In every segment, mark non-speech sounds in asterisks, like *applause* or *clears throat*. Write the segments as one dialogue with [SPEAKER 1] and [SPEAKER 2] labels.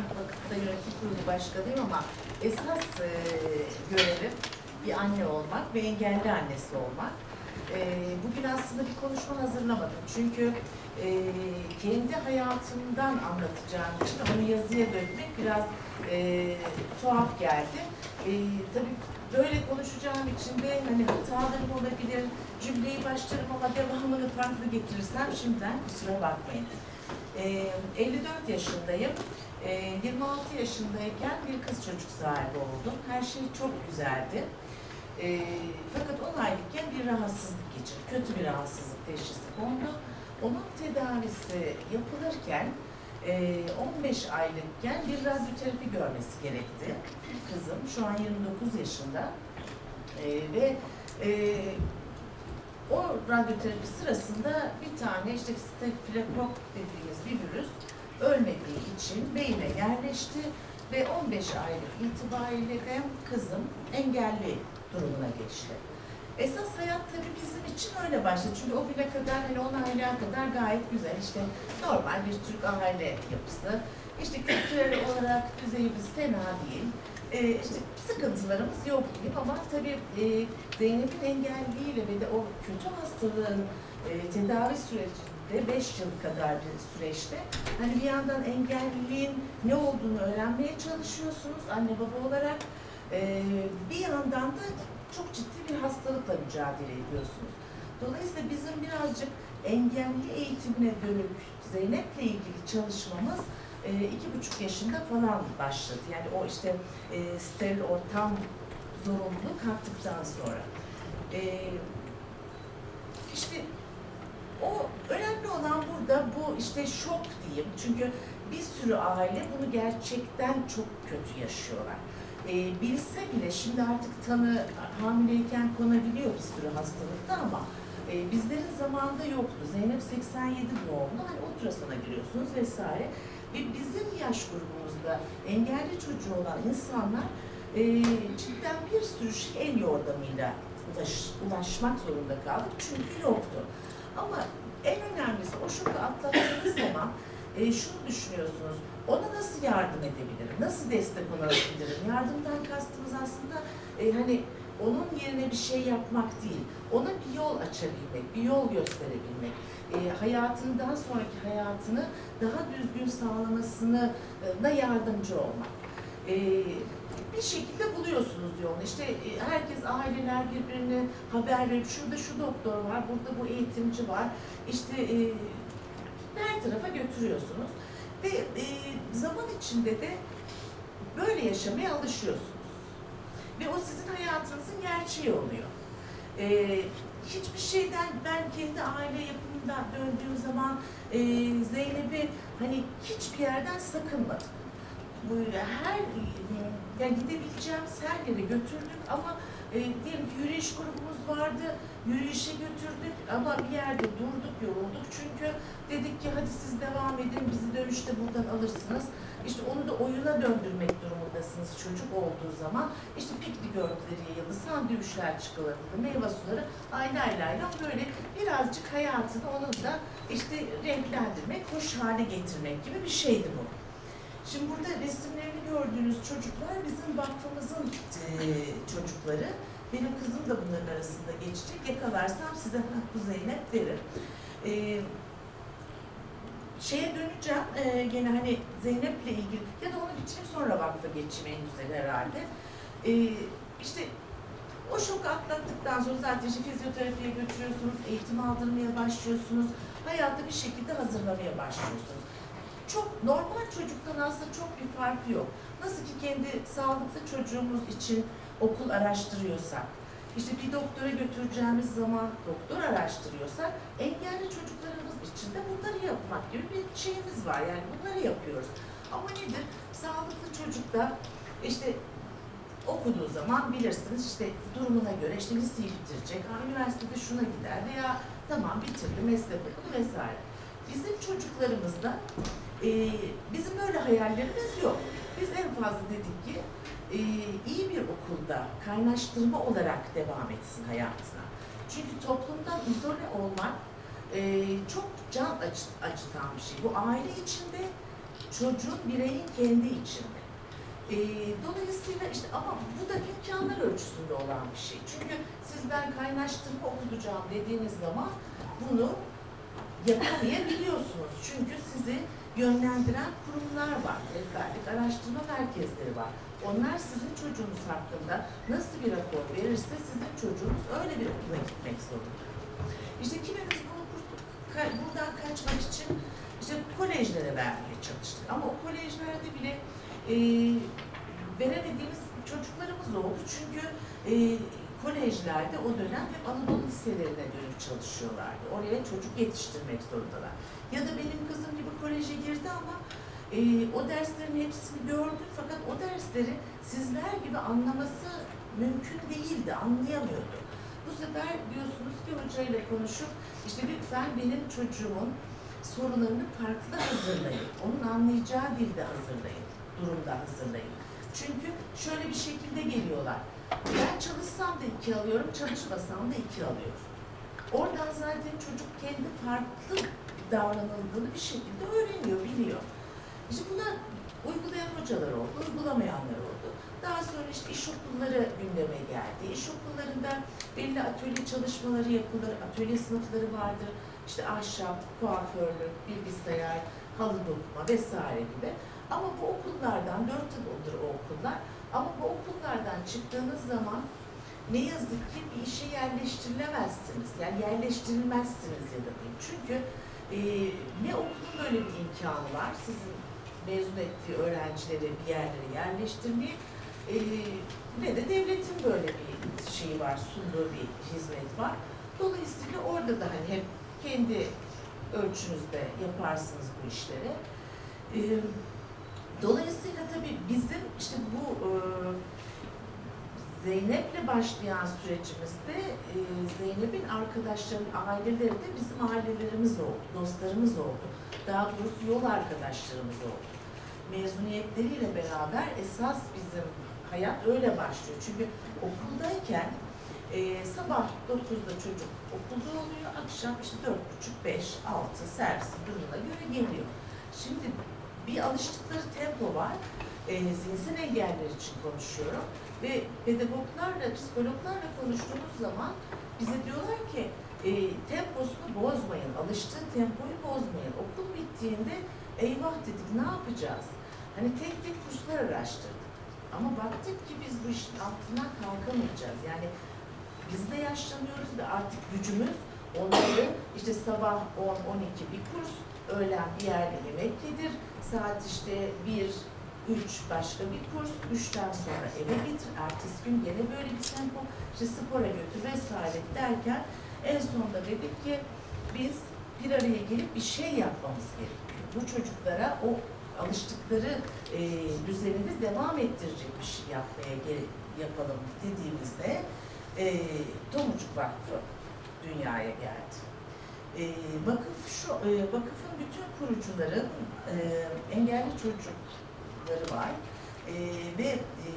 [SPEAKER 1] hem vakıfta yönetim kurulu başkanıyım ama esas e, görevim bir anne olmak ve engelli annesi olmak. E, bugün aslında bir konuşma hazırlamadım. Çünkü e, kendi hayatımdan anlatacağım için onu yazıya dökmek biraz e, tuhaf geldi. E, tabii böyle konuşacağım için de hani hatalarım olabilir, cümleyi başlarım ama devamını farklı getirirsem şimdiden kusura bakmayın. E, 54 yaşındayım. E, 26 yaşındayken bir kız çocuk sahibi oldum. Her şey çok güzeldi. E, fakat 10 aylıkken bir rahatsızlık geçirdi. Kötü bir rahatsızlık teşhisi kondu. Onun tedavisi yapılırken e, 15 aylıkken bir radyoterapi görmesi gerekti. Kızım şu an 29 yaşında E, ve e, o radyoterapi sırasında bir tane işte stafilokok dediğimiz bir virüs ölmediği için beyine yerleşti ve 15 aylık itibariyle de kızım engelli durumuna geçti. Esas hayat tabii bizim için öyle başladı. Çünkü o güne kadar hani 10 aylığa kadar gayet güzel işte normal bir Türk aile yapısı. İşte kültürel olarak düzeyimiz fena değil. Ee, işte sıkıntılarımız yok diyeyim ama tabii e, Zeynep'in engelliyle ve de o kötü hastalığın e, tedavi sürecinde 5 yıl kadar bir süreçte hani bir yandan engelliliğin ne olduğunu öğrenmeye çalışıyorsunuz anne baba olarak. E, bir yandan da çok ciddi bir hastalıkla mücadele ediyorsunuz. Dolayısıyla bizim birazcık engelli eğitimine dönük Zeynep'le ilgili çalışmamız e, iki buçuk yaşında falan başladı. Yani o işte e, steril ortam zorunluluğu kalktıktan sonra. E, işte o önemli olan burada bu işte şok diyeyim. Çünkü bir sürü aile bunu gerçekten çok kötü yaşıyorlar. E, bilse bile şimdi artık tanı hamileyken konabiliyor bir sürü hastalıkta ama e, bizlerin zamanında yoktu. Zeynep 87 doğumlu. Hani ultrasona giriyorsunuz vesaire. Ve bizim yaş grubumuzda engelli çocuğu olan insanlar e, cidden bir sürü şey el yordamıyla ulaş, ulaşmak zorunda kaldık. Çünkü yoktu. Ama en önemlisi o şoku atlattığınız zaman e, şunu düşünüyorsunuz. Ona nasıl yardım edebilirim? Nasıl destek olabilirim? Yardımdan kastımız aslında e, hani onun yerine bir şey yapmak değil. Ona bir yol açabilmek, bir yol gösterebilmek. E, hayatını daha sonraki hayatını daha düzgün sağlamasına e, da yardımcı olmak. E, bir şekilde buluyorsunuz yolunu. İşte e, herkes, aileler birbirine haber verip şurada şu doktor var, burada bu eğitimci var. İşte e, her tarafa götürüyorsunuz. Ve e, zaman içinde de böyle yaşamaya alışıyorsunuz. Ve o sizin hayatınızın gerçeği oluyor. E, hiçbir şeyden ben kendi aile yapımından döndüğüm zaman e, Zeynep'i hani hiçbir yerden sakınmadım. Her yani gidebileceğimiz her yere götürdük ama e, diyelim ki yürüyüş grubumuz vardı, yürüyüşe götürdük ama bir yerde durduk, yorulduk çünkü dedik ki hadi siz devam edin, bizi dönüşte buradan alırsınız. İşte onu da oyuna döndürmek durumundasınız çocuk olduğu zaman. İşte piknik örtüleri yayıldı, sandviçler çıkarıldı, meyve suları aile aile aile böyle birazcık hayatını onun da işte renklendirmek, hoş hale getirmek gibi bir şeydi bu. Gördüğünüz çocuklar bizim vakfımızın e, çocukları. Benim kızım da bunların arasında geçecek. Yakalarsam size bu Zeynep verir. E, şeye döneceğim e, gene hani Zeynep'le ilgili ya da onu bitireyim sonra vakfa geçeyim en güzel herhalde. E, işte o şoku atlattıktan sonra zaten işte fizyoterapiye götürüyorsunuz, eğitim aldırmaya başlıyorsunuz, hayata bir şekilde hazırlamaya başlıyorsunuz çok normal çocuktan aslında çok bir farkı yok. Nasıl ki kendi sağlıklı çocuğumuz için okul araştırıyorsak, işte bir doktora götüreceğimiz zaman doktor araştırıyorsak, engelli çocuklarımız için de bunları yapmak gibi bir şeyimiz var. Yani bunları yapıyoruz. Ama nedir? Sağlıklı çocukta işte okuduğu zaman bilirsiniz işte durumuna göre işte liseyi bitirecek, ha, üniversitede şuna gider veya tamam bitirdi meslek okulu vesaire. Bizim çocuklarımızda e, bizim böyle hayallerimiz yok. Biz en fazla dedik ki e, iyi bir okulda kaynaştırma olarak devam etsin hayatına. Çünkü toplumdan izole olmak e, çok can acı- acıtan bir şey. Bu aile içinde, çocuğun, bireyin kendi içinde. E, dolayısıyla işte ama bu da imkanlar ölçüsünde olan bir şey. Çünkü siz ben kaynaştırma okutacağım dediğiniz zaman bunu yapamayabiliyorsunuz. Çünkü sizi yönlendiren kurumlar var. Rehberlik araştırma merkezleri var. Onlar sizin çocuğunuz hakkında nasıl bir rapor verirse sizin çocuğunuz öyle bir okula gitmek zorunda. İşte kimimiz bunu buradan kaçmak için işte kolejlere vermeye çalıştık. Ama o kolejlerde bile e, veremediğimiz çocuklarımız oldu. Çünkü e, kolejlerde o dönem hep Anadolu liselerine dönüp çalışıyorlardı. Oraya çocuk yetiştirmek zorundalar. Ya da benim kızım koleje girdi ama e, o derslerin hepsini gördü fakat o dersleri sizler gibi anlaması mümkün değildi, anlayamıyordu. Bu sefer diyorsunuz ki hocayla konuşup işte lütfen benim çocuğumun sorularını farklı hazırlayın. Onun anlayacağı dilde hazırlayın, durumda hazırlayın. Çünkü şöyle bir şekilde geliyorlar. Ben çalışsam da iki alıyorum, çalışmasam da iki alıyorum. Oradan zaten çocuk kendi farklı davranıldığını bir şekilde öğreniyor, biliyor. İşte buna uygulayan hocalar oldu, uygulamayanlar oldu. Daha sonra işte iş okulları gündeme geldi. İş okullarında belli atölye çalışmaları yapılır, atölye sınıfları vardır. İşte ahşap, kuaförlük, bilgisayar, halı dokuma vesaire gibi. Ama bu okullardan, dört yıldır o okullar, ama bu okullardan çıktığınız zaman ne yazık ki bir işe yerleştirilemezsiniz. Yani yerleştirilmezsiniz ya da diyeyim. Çünkü e, ne okulun böyle bir imkanı var, sizin mezun ettiği öğrencileri bir yerlere yerleştirmeye, e, ne de devletin böyle bir şeyi var, sunduğu bir hizmet var. Dolayısıyla orada da hani hep kendi ölçünüzde yaparsınız bu işleri. E, dolayısıyla tabii bizim işte bu e, Zeynep'le başlayan sürecimizde e, Zeynep'in arkadaşlarının aileleri de bizim ailelerimiz oldu, dostlarımız oldu. Daha doğrusu yol arkadaşlarımız oldu. Mezuniyetleriyle beraber esas bizim hayat öyle başlıyor. Çünkü okuldayken e, sabah 9'da çocuk okulda oluyor, akşam işte 4.30, 5, 6 servis durumuna göre geliyor. Şimdi bir alıştıkları tempo var. E, zihinsel engeller için konuşuyorum. Ve pedagoglarla, psikologlarla konuştuğumuz zaman bize diyorlar ki e, temposunu bozmayın, alıştığı tempoyu bozmayın. Okul bittiğinde eyvah dedik ne yapacağız? Hani tek tek kurslar araştırdık. Ama baktık ki biz bu işin altından kalkamayacağız. Yani biz de yaşlanıyoruz ve artık gücümüz onları işte sabah 10-12 bir kurs, öğlen bir yerde yemek yedir, saat işte 1 üç başka bir kurs, üçten sonra eve getir, ertesi gün gene böyle bir tempo, işte spora götür vesaire derken en sonunda dedik ki biz bir araya gelip bir şey yapmamız gerekiyor. Bu çocuklara o alıştıkları e, düzenini devam ettirecek bir şey yapmaya gere- yapalım dediğimizde e, Tomurcuk Vakfı dünyaya geldi. E, vakıf şu, e, vakıfın bütün kurucuların e, engelli çocuk çocukları var. Ee, ve e,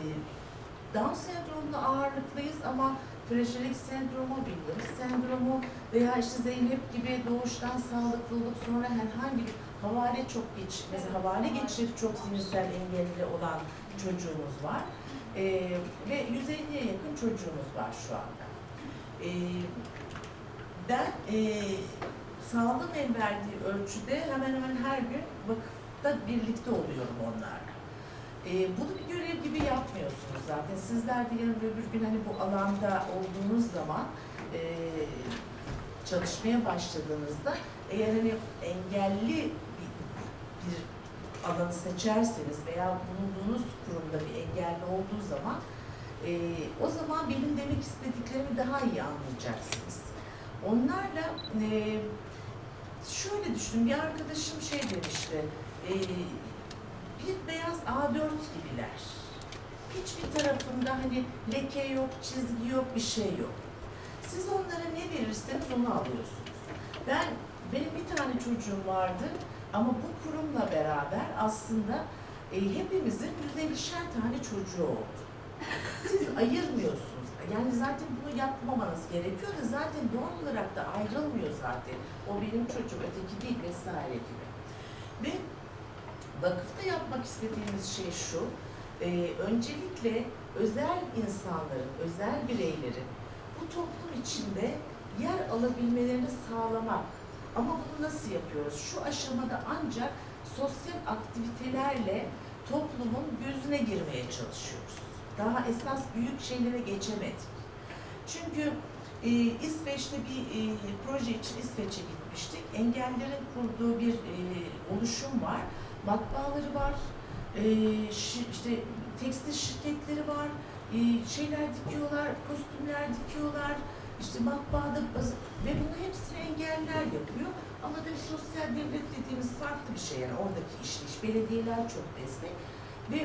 [SPEAKER 1] Down sendromlu ağırlıklıyız ama Fragile sendromu, Williams sendromu veya işte Zeynep gibi doğuştan sağlıklılık sonra herhangi bir havale çok geç, mesela havale geçirip çok sinirsel engelli olan çocuğumuz var. Ee, ve 150'ye yakın çocuğumuz var şu anda. Ee, ben e, sağlığım el verdiği ölçüde hemen hemen her gün vakıfta birlikte oluyorum onlarla. E, bunu bir görev gibi yapmıyorsunuz zaten. Sizler de yarın öbür gün hani bu alanda olduğunuz zaman e, çalışmaya başladığınızda eğer hani engelli bir, bir alanı seçerseniz veya bulunduğunuz kurumda bir engelli olduğu zaman e, o zaman benim demek istediklerimi daha iyi anlayacaksınız. Onlarla e, şöyle düşünün, bir arkadaşım şey demişti, e, bir beyaz A4 gibiler. Hiçbir tarafında hani leke yok, çizgi yok, bir şey yok. Siz onlara ne verirseniz onu alıyorsunuz. Ben, benim bir tane çocuğum vardı ama bu kurumla beraber aslında e, hepimizin 150'şer tane çocuğu oldu. Siz *laughs* ayırmıyorsunuz, Yani zaten bunu yapmamanız gerekiyor da zaten doğal olarak da ayrılmıyor zaten. O benim çocuğum, öteki değil vesaire gibi. Ve vakıfta yapmak istediğimiz şey şu, e, öncelikle özel insanların, özel bireylerin bu toplum içinde yer alabilmelerini sağlamak. Ama bunu nasıl yapıyoruz? Şu aşamada ancak sosyal aktivitelerle toplumun gözüne girmeye çalışıyoruz. Daha esas büyük şeylere geçemedik. Çünkü e, İsveç'te bir e, proje için İsveç'e gitmiştik. Engellerin kurduğu bir e, oluşum var. Matbaaları var, e, işte tekstil şirketleri var, e, şeyler dikiyorlar, kostümler dikiyorlar, işte matbaada ve bunu hepsini engeller yapıyor. Ama da bir sosyal devlet dediğimiz farklı bir şey yani oradaki işleyiş, belediyeler çok destek ve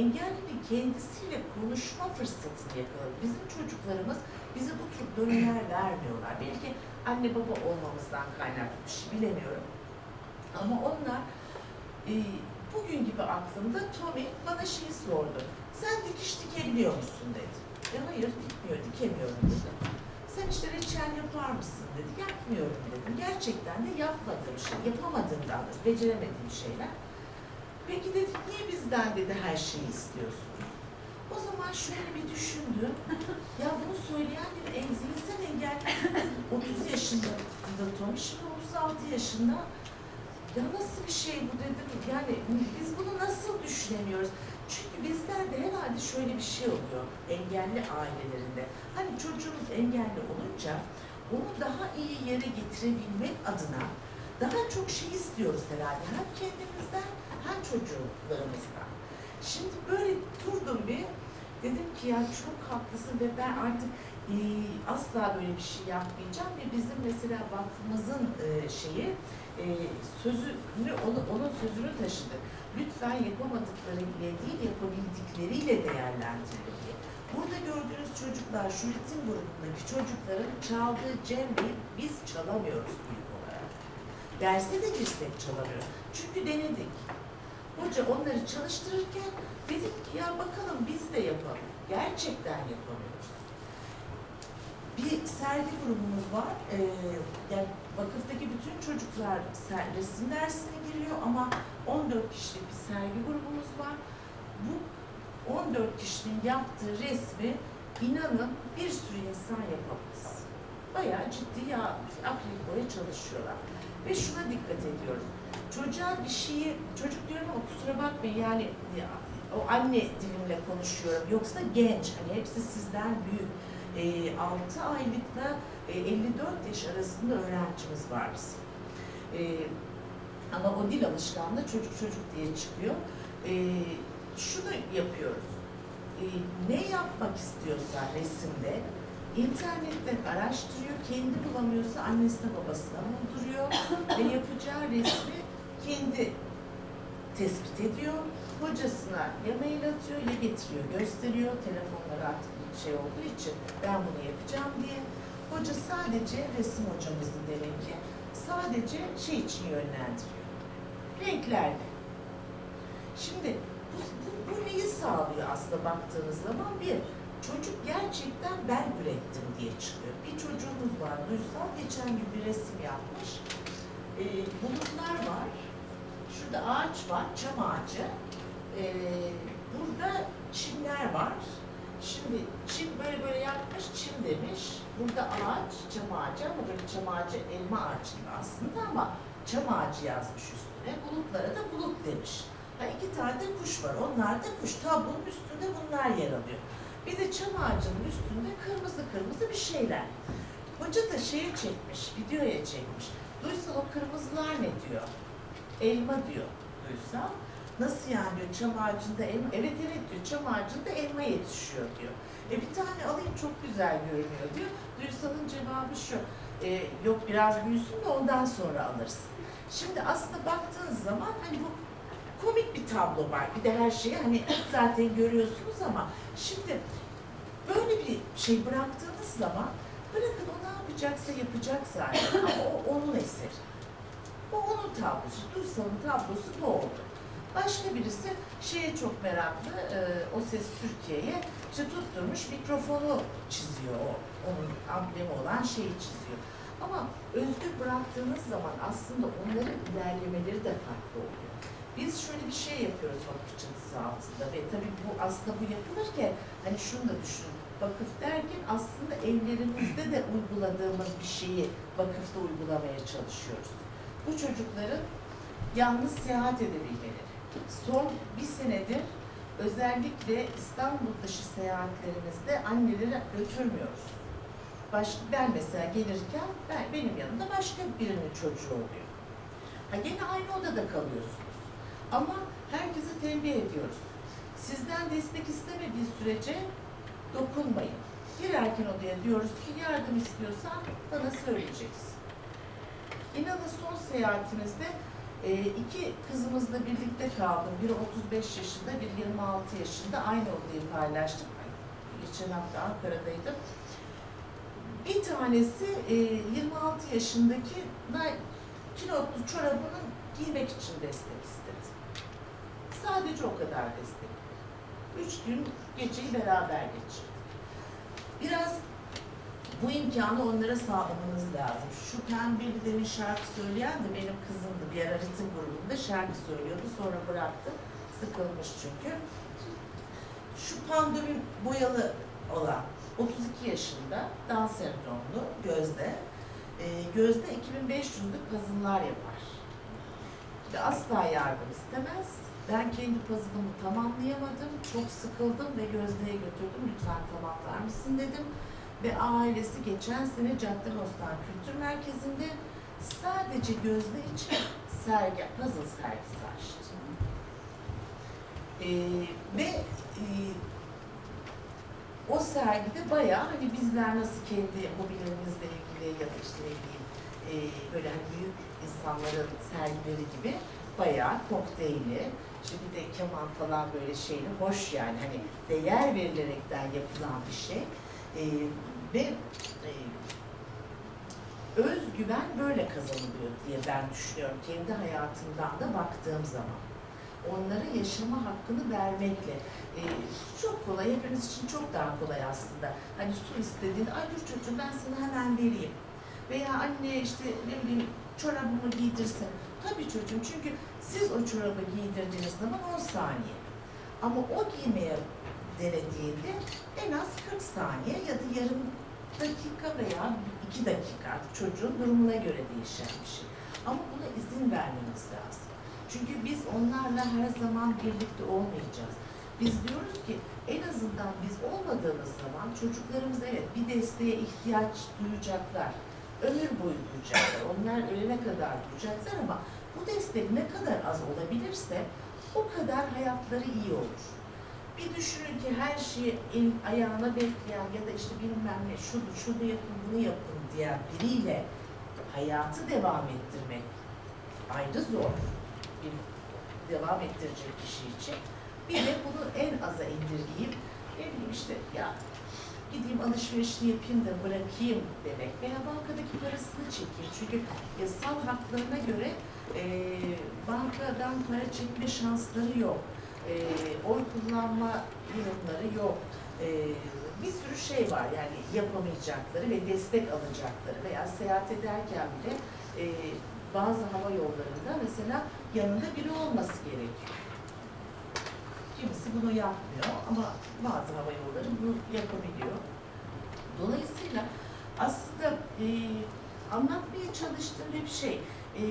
[SPEAKER 1] engellinin kendisiyle konuşma fırsatını yakaladı. Bizim çocuklarımız bize bu tür dönümler vermiyorlar. Belki anne baba olmamızdan kaynaklı bir şey bilemiyorum. Ama onlar e, bugün gibi aklımda Tommy bana şeyi sordu. Sen dikiş dikebiliyor musun dedi. E hayır dikmiyor, dikemiyorum dedi. Sen işte reçel yapar mısın dedi. Yapmıyorum dedim. Gerçekten de yapmadığım şey, yapamadığım daha doğrusu, beceremediğim şeyler. Peki dedi niye bizden dedi her şeyi istiyorsunuz? O zaman şöyle bir düşündüm. *laughs* ya bunu söyleyen bir en- zihinsel engelli 30 yaşında da Tommy, şimdi 36 yaşında. Ya nasıl bir şey bu dedim. Yani biz bunu nasıl düşünemiyoruz? Çünkü bizlerde herhalde şöyle bir şey oluyor engelli ailelerinde. Hani çocuğumuz engelli olunca onu daha iyi yere getirebilmek adına daha çok şey istiyoruz herhalde. Hem kendimizden hem çocuklarımızdan. Şimdi böyle durdum bir dedim ki ya çok haklısın ve ben artık e, asla böyle bir şey yapmayacağım ve bizim mesela vakfımızın e, şeyi e, sözünü, onu, onun sözünü taşıdı. Lütfen yapamadıkları ile değil, yapabildikleriyle değerlendirelim diye. Burada gördüğünüz çocuklar, şu ritim grubundaki çocukların çaldığı cembeyi biz çalamıyoruz büyük olarak. Derse de girsek çalamıyoruz. Çünkü denedik. Hoca onları çalıştırırken dedik ki ya bakalım biz de yapalım. Gerçekten yapamıyoruz. Bir sergi grubumuz var. Ee, yani vakıftaki bütün çocuklar resim dersine giriyor ama 14 kişilik bir sergi grubumuz var. Bu 14 kişinin yaptığı resmi inanın bir sürü insan yapamaz. Bayağı ciddi ya akrilik boya çalışıyorlar. Ve şuna dikkat ediyoruz. Çocuğa bir şeyi, çocuk diyorum ama kusura bakmayın yani ya, o anne dilimle konuşuyorum. Yoksa genç, hani hepsi sizden büyük. E, 6 aylıkla e, 54 yaş arasında öğrencimiz var bizim. E, ama o dil alışkanlığı çocuk çocuk diye çıkıyor. E, şunu yapıyoruz. E, ne yapmak istiyorsa resimde internetten araştırıyor, kendi bulamıyorsa annesine babasına bulduruyor ve yapacağı resmi kendi tespit ediyor. Hocasına ya mail atıyor ya getiriyor, gösteriyor. Telefonlar artık şey olduğu için ben bunu yapacağım diye. Hoca sadece resim hocamızdı demek ki sadece şey için yönlendiriyor. Renklerde. Şimdi bu, bu, bu neyi sağlıyor aslında baktığınız zaman? Bir, çocuk gerçekten ben ürettim diye çıkıyor. Bir çocuğumuz var, Duysal geçen gün bir resim yapmış. Ee, bulutlar var. Şurada ağaç var, çam ağacı. Ee, burada çimler var. Şimdi çim böyle böyle yapmış, çim demiş. Burada ağaç, çam ağacı ama böyle çam ağacı elma ağacı aslında ama çam ağacı yazmış üstüne. Bulutlara da bulut demiş. Ha, iki tane de kuş var. Onlar da kuş. Tablonun üstünde bunlar yer alıyor. Bir de çam ağacının üstünde kırmızı kırmızı bir şeyler. Hoca da şeye çekmiş, videoya çekmiş. Duysal o kırmızılar ne diyor? Elma diyor Duysal. Nasıl yani diyor çam ağacında elma? Evet evet diyor çam ağacında elma yetişiyor diyor. E bir tane alayım çok güzel görünüyor diyor. Duysal'ın cevabı şu. E, yok biraz büyüsün de ondan sonra alırsın. Şimdi aslında baktığınız zaman hani bu komik bir tablo var. Bir de her şeyi hani *coughs* zaten görüyorsunuz ama şimdi böyle bir şey bıraktığınız zaman bırakın o ne yapacaksa yapacak zaten. Ama o onun eseri. O onun tablosu. Duysal'ın tablosu bu oldu. Başka birisi şeye çok meraklı, e, O Ses Türkiye'ye. İşte tutturmuş mikrofonu çiziyor o. Onun amblemi olan şeyi çiziyor. Ama özgür bıraktığınız zaman aslında onların ilerlemeleri de farklı oluyor. Biz şöyle bir şey yapıyoruz vakıf çatısı altında ve tabii bu aslında bu yapılırken hani şunu da düşünün. Vakıf derken aslında evlerimizde de uyguladığımız bir şeyi vakıfta uygulamaya çalışıyoruz. Bu çocukların yalnız seyahat edebilmeleri. Son bir senedir özellikle İstanbul dışı seyahatlerimizde anneleri götürmüyoruz. Baş, ben mesela gelirken ben, benim yanımda başka birinin çocuğu oluyor. Ha gene aynı odada kalıyorsunuz. Ama herkese tembih ediyoruz. Sizden destek istemediği sürece dokunmayın. Girerken odaya diyoruz ki yardım istiyorsan bana söyleyeceksin. İnanın son seyahatimizde e, iki kızımızla birlikte kaldım. Biri 35 yaşında, biri 26 yaşında. Aynı odayı paylaştık. Geçen hafta Ankara'daydım. Bir tanesi e, 26 yaşındaki na- kilotlu çorabını giymek için destek istedi. Sadece o kadar destek. Üç gün geceyi beraber geçirdik. Biraz bu imkanı onlara sağlamanız lazım. Şu pembeli demin şarkı söyleyen de benim kızımdı. Bir ara ritim grubunda şarkı söylüyordu. Sonra bıraktı. Sıkılmış çünkü. Şu pandemi boyalı olan 32 yaşında Down sendromlu Gözde. Ee, Gözde 2500'lük puzzle'lar yapar. Ve asla yardım istemez. Ben kendi puzzle'ımı tamamlayamadım. Çok sıkıldım ve Gözde'ye götürdüm. Lütfen tamamlar mısın dedim. Ve ailesi geçen sene Caddebostan Kültür Merkezi'nde sadece Gözde için sergi, puzzle sergisi açtı. Ee, ve e, o sergide bayağı hani bizler nasıl kendi hobilerimizle ilgili ya da işte ne bileyim e, böyle hani büyük insanların sergileri gibi bayağı kokteyli, işte bir de keman falan böyle şeyli hoş yani hani değer verilerekten yapılan bir şey. E, ve e, özgüven böyle kazanılıyor diye ben düşünüyorum kendi hayatımdan da baktığım zaman. Onlara yaşama hakkını vermekle. E, çok kolay, hepimiz için çok daha kolay aslında. Hani su istediğinde, ay dur çocuğum ben sana hemen vereyim. Veya anne işte ne bileyim çorabımı giydirsin. Tabii çocuğum çünkü siz o çorabı giydirdiğiniz zaman 10 saniye. Ama o giymeye denediğinde en az 40 saniye ya da yarım dakika veya 2 dakika artık çocuğun durumuna göre değişen bir şey. Ama buna izin vermemiz lazım. Çünkü biz onlarla her zaman birlikte olmayacağız. Biz diyoruz ki en azından biz olmadığımız zaman çocuklarımız evet bir desteğe ihtiyaç duyacaklar. Ömür boyu duyacaklar. Onlar ölene kadar duyacaklar ama bu destek ne kadar az olabilirse o kadar hayatları iyi olur. Bir düşünün ki her şeyi el, ayağına bekleyen ya da işte bilmem ne şunu, şunu yapın, bunu yapın diyen biriyle hayatı devam ettirmek ayrı zor bir devam ettirecek kişi için. Bir de bunu en aza indirgeyip ne bileyim işte ya gideyim alışverişini yapayım da bırakayım demek veya bankadaki parasını çekeyim. Çünkü yasal haklarına göre e, bankadan para çekme şansları yok. E, oy kullanma durumları yok. E, bir sürü şey var yani yapamayacakları ve destek alacakları veya seyahat ederken bile e, bazı hava yollarında mesela yanında biri olması gerekiyor. Kimisi bunu yapmıyor ama bazı hava yolları bunu yapabiliyor. Dolayısıyla aslında e, anlatmaya çalıştığım bir şey. E,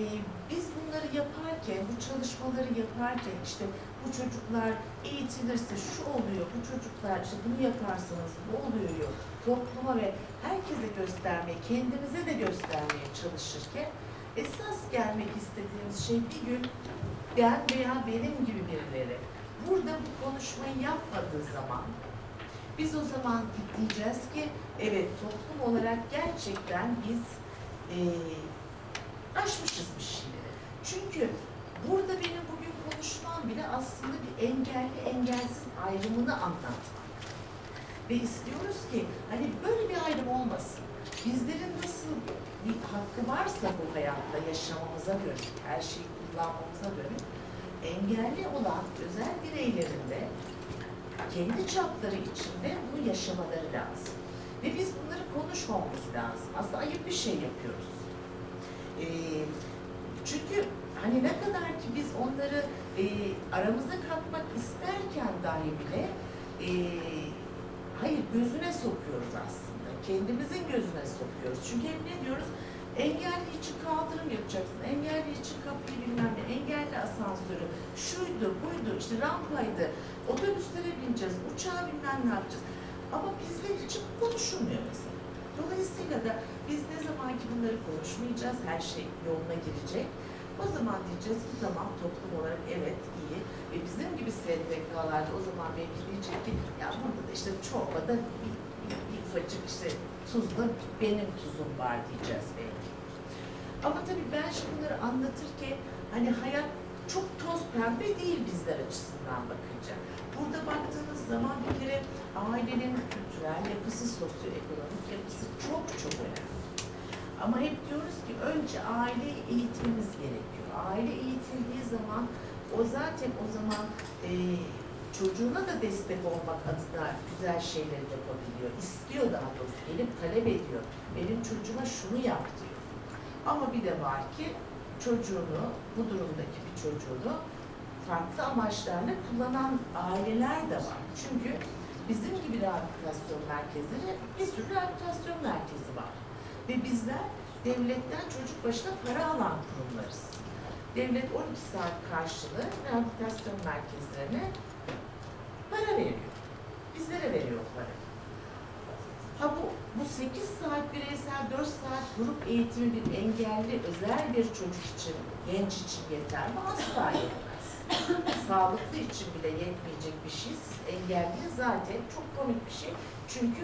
[SPEAKER 1] biz bunları yaparken, bu çalışmaları yaparken işte bu çocuklar eğitilirse şu oluyor, bu çocuklar işte bunu yaparsanız bu oluyor topluma ve herkese göstermeye, kendimize de göstermeye çalışırken esas gelmek istediğimiz şey bir gün ben veya benim gibi birileri burada bu konuşmayı yapmadığı zaman biz o zaman diyeceğiz ki evet toplum olarak gerçekten biz eee aşmışız bir şeyleri. Çünkü burada benim bugün konuşmam bile aslında bir engelli engelsiz ayrımını anlatmak. Ve istiyoruz ki hani böyle bir ayrım olmasın. Bizlerin nasıl bir hakkı varsa bu hayatta yaşamamıza dönük, her şeyi kullanmamıza dönük, engelli olan özel bireylerin de kendi çapları içinde bunu yaşamaları lazım. Ve biz bunları konuşmamamız lazım. Aslında ayıp bir şey yapıyoruz. Ee, çünkü hani ne kadar ki biz onları e, aramıza katmak isterken dahi bile e, hayır gözüne sokuyoruz aslında. Kendimizin gözüne sokuyoruz. Çünkü hep ne diyoruz? Engelli için kaldırım yapacaksın, engelli için kapıyı bilmem ne, engelli asansörü, şuydu, buydu, işte rampaydı, otobüslere bineceğiz, uçağa bilmem ne yapacağız. Ama bizler için konuşulmuyor mesela. Dolayısıyla da biz ne zaman ki bunları konuşmayacağız, her şey yoluna girecek. O zaman diyeceğiz ki tamam toplum olarak evet iyi. Ve bizim gibi STK'larda o zaman belki diyecek ki ya burada da işte çorbada bir, bir, bir ufacık işte tuzla benim tuzum var diyeceğiz belki. Ama tabii ben şimdi bunları anlatırken hani hayat çok toz pembe değil bizler açısından bakınca. Burada baktığınız zaman bir kere ailenin kültürel yapısı, sosyoekonomik yapısı çok çok önemli. Ama hep diyoruz ki önce aile eğitmemiz gerekiyor. Aile eğitildiği zaman o zaten o zaman e, çocuğuna da destek olmak adına güzel şeyler yapabiliyor. İstiyor daha doğrusu. Gelip talep ediyor. Benim çocuğuma şunu yap diyor. Ama bir de var ki çocuğunu, bu durumdaki bir çocuğunu farklı amaçlarla kullanan aileler de var. Çünkü bizim gibi rehabilitasyon merkezleri bir sürü rehabilitasyon merkezi var. Ve bizler devletten çocuk başına para alan kurumlarız. Devlet 12 saat karşılığı rehabilitasyon merkezlerine para veriyor. Bizlere veriyor para. Ha bu, bu 8 saat bireysel, 4 saat grup eğitimi bir engelli, özel bir çocuk için, genç için yeter mi? Asla yetmez. Sağlıklı için bile yetmeyecek bir şey. Engelli zaten çok komik bir şey. Çünkü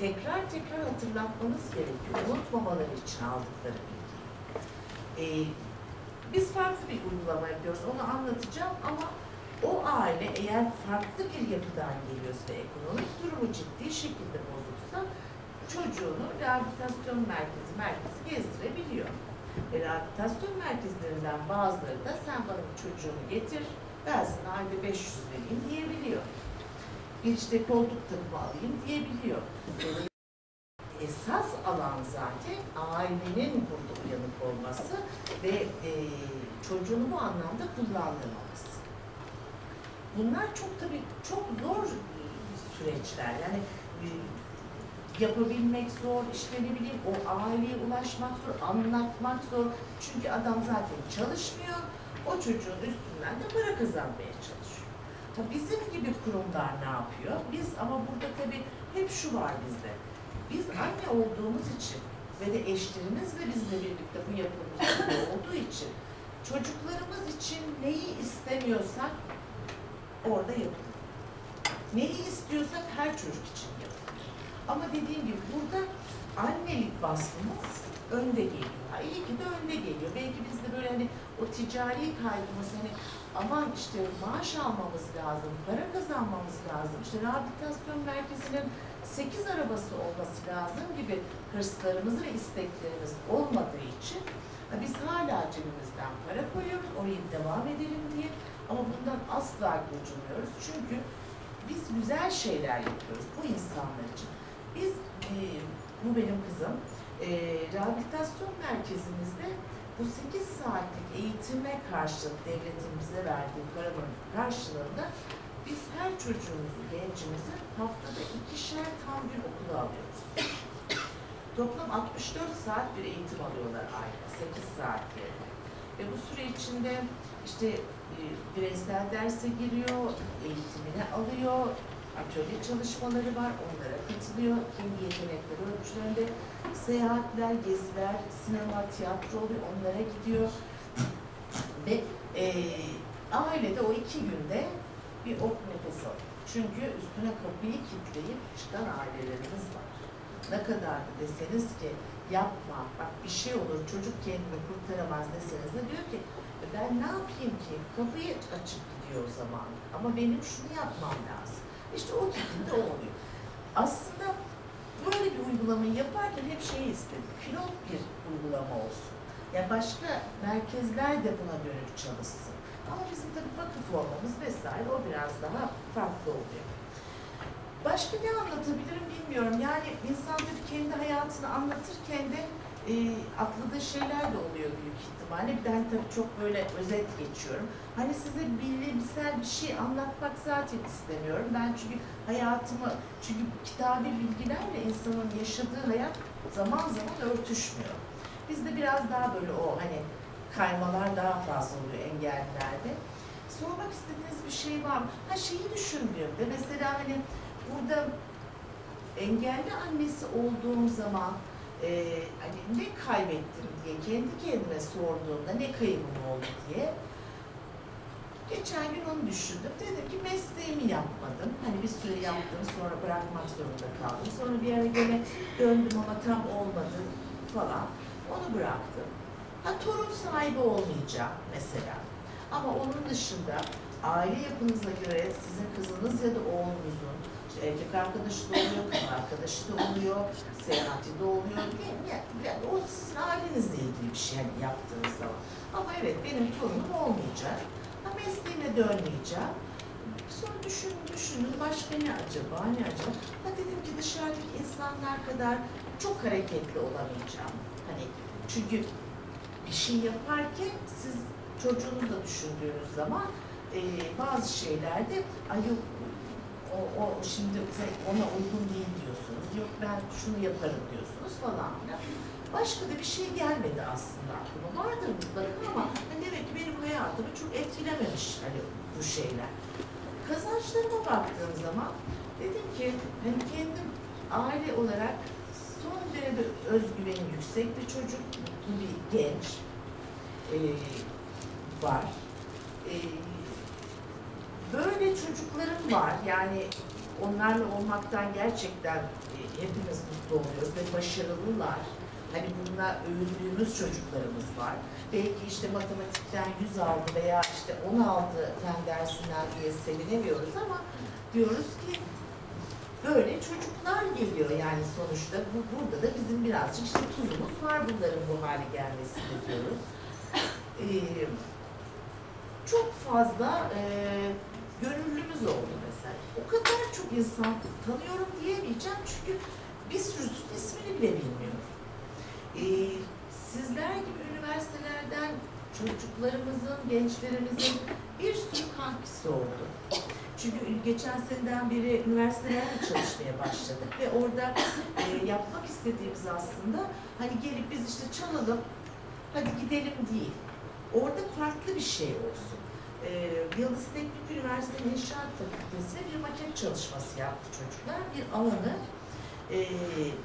[SPEAKER 1] tekrar tekrar hatırlatmanız gerekiyor. Unutmamaları için aldıkları bilgi. Ee, biz farklı bir uygulama yapıyoruz. Onu anlatacağım ama o aile eğer farklı bir yapıdan geliyorsa ekonomik durumu ciddi şekilde bozuksa çocuğunu rehabilitasyon merkezi merkezi gezdirebiliyor. Ve rehabilitasyon merkezlerinden bazıları da sen bana çocuğunu getir, ben sana ayda 500 vereyim diyebiliyor. İşte koltuk takımı alayım diyebiliyor. Esas alan zaten ailenin burada uyanık olması ve e, çocuğunu bu anlamda kullandırmaması. Bunlar çok tabii çok zor süreçler. Yani e, yapabilmek zor, işte ne bileyim o aileye ulaşmak zor, anlatmak zor. Çünkü adam zaten çalışmıyor, o çocuğun üstünden de para kazanmaya çalışıyor. Tabii bizim gibi kurumlar ne yapıyor? Biz ama burada tabii hep şu var bizde. Biz anne olduğumuz için ve de eşlerimizle bizle birlikte bu yapının içinde olduğu için çocuklarımız için neyi istemiyorsak orada yapılır. Neyi istiyorsak her çocuk için yapılır. Ama dediğim gibi burada annelik vasfımız önde geliyor. Ha, iyi ki de önde geliyor. Belki biz de böyle hani o ticari kaygımız hani aman işte maaş almamız lazım, para kazanmamız lazım. İşte rehabilitasyon merkezinin 8 arabası olması lazım gibi hırslarımız ve isteklerimiz olmadığı için biz hala cebimizden para koyuyoruz, orayı devam edelim diye. Ama bundan asla gocunmuyoruz. Çünkü biz güzel şeyler yapıyoruz bu insanlar için. Biz, bu benim kızım, rehabilitasyon merkezimizde bu 8 saatlik eğitime karşılık devletin bize verdiği paranın karşılığında biz her çocuğumuzu, gencimizi haftada ikişer tam bir okula alıyoruz. Toplam 64 saat bir eğitim alıyorlar ayda, 8 saat yerine. Ve bu süre içinde işte e, bireysel derse giriyor, eğitimini alıyor, atölye çalışmaları var, onlara katılıyor. Kendi yetenekleri ölçülerinde seyahatler, geziler, sinema, tiyatro oluyor, onlara gidiyor. Ve e, ailede o iki günde bir ok nefes alıyor. Çünkü üstüne kapıyı kilitleyip çıkan ailelerimiz var. Ne kadar da deseniz ki yapma, bak bir şey olur, çocuk kendini kurtaramaz deseniz de diyor ki "E ben ne yapayım ki? Kapıyı açıp gidiyor o zaman. Ama benim şunu yapmam lazım. İşte o gittiğinde o oluyor. Aslında uygulamayı yaparken hep şeyi istedim. Pilot bir uygulama olsun. Ya başka merkezler de buna dönük çalışsın. Ama bizim tabii vakıf olmamız vesaire o biraz daha farklı oluyor. Başka ne anlatabilirim bilmiyorum. Yani insan kendi hayatını anlatırken de e, atladığı şeyler de oluyor büyük ihtimalle. Bir de hani tabii çok böyle özet geçiyorum. Hani size bilimsel bir şey anlatmak zaten istemiyorum. Ben çünkü hayatımı, çünkü kitabi bilgilerle insanın yaşadığı hayat zaman zaman örtüşmüyor. Bizde biraz daha böyle o hani kaymalar daha fazla oluyor engellilerde. Sormak istediğiniz bir şey var mı? Ha şeyi düşündüğümde mesela hani burada engelli annesi olduğum zaman e, hani ne kaybettim diye kendi kendime sorduğumda ne kaybım oldu diye geçen gün onu düşündüm. Dedim ki mesleğimi yapmadım. Hani bir süre yaptım sonra bırakmak zorunda kaldım. Sonra bir ara gene döndüm ama tam olmadı falan. Onu bıraktım. Ha torun sahibi olmayacağım mesela. Ama onun dışında aile yapınıza göre sizin kızınız ya da oğlunuzun erkek arkadaşı da oluyor, kız arkadaşı da oluyor, seyahati de oluyor. Yani, o sizin ailenizle ilgili bir şey hani yaptığınız zaman. Ama evet benim torunum olmayacak. Ha mesleğime dönmeyeceğim. Sonra düşündüm, düşündüm. Başka ne acaba, ne acaba? Ha dedim ki dışarıdaki insanlar kadar çok hareketli olamayacağım. Hani çünkü bir şey yaparken siz çocuğunuzla düşündüğünüz zaman e, bazı şeylerde ay yok o, o şimdi ona uygun değil diyorsunuz. Yok ben şunu yaparım diyorsunuz falan filan. Başka da bir şey gelmedi aslında aklıma. Vardır mutlaka ama hani demek ki benim hayatımı çok etkilememiş hani bu şeyler. Kazançlarıma baktığım zaman dedim ki hani kendim aile olarak son derece özgüveni yüksek bir çocuk, mutlu bir genç e, var. E, böyle çocuklarım var. Yani onlarla olmaktan gerçekten e, hepimiz mutlu oluyoruz ve başarılılar. Hani bununla övündüğümüz çocuklarımız var. Belki işte matematikten 100 aldı veya işte 10 aldı fen dersinden diye sevinemiyoruz ama diyoruz ki böyle çocuklar geliyor yani sonuçta. Bu, burada da bizim birazcık işte tuzumuz var bunların bu hale gelmesinde diyoruz. Ee, çok fazla e, gönüllümüz oldu mesela. O kadar çok insan tanıyorum diyemeyeceğim çünkü bir sürüsünün ismini bile bilmiyorum. Ee, sizler gibi üniversitelerden çocuklarımızın, gençlerimizin bir sürü kankisi oldu. Çünkü geçen seneden beri üniversitelerde çalışmaya başladık ve orada e, yapmak istediğimiz aslında hani gelip biz işte çalalım, hadi gidelim değil. Orada farklı bir şey olsun. Ee, Yıldız Teknik Üniversitesi İnşaat Fakültesi bir maket çalışması yaptı çocuklar. Bir alanı e,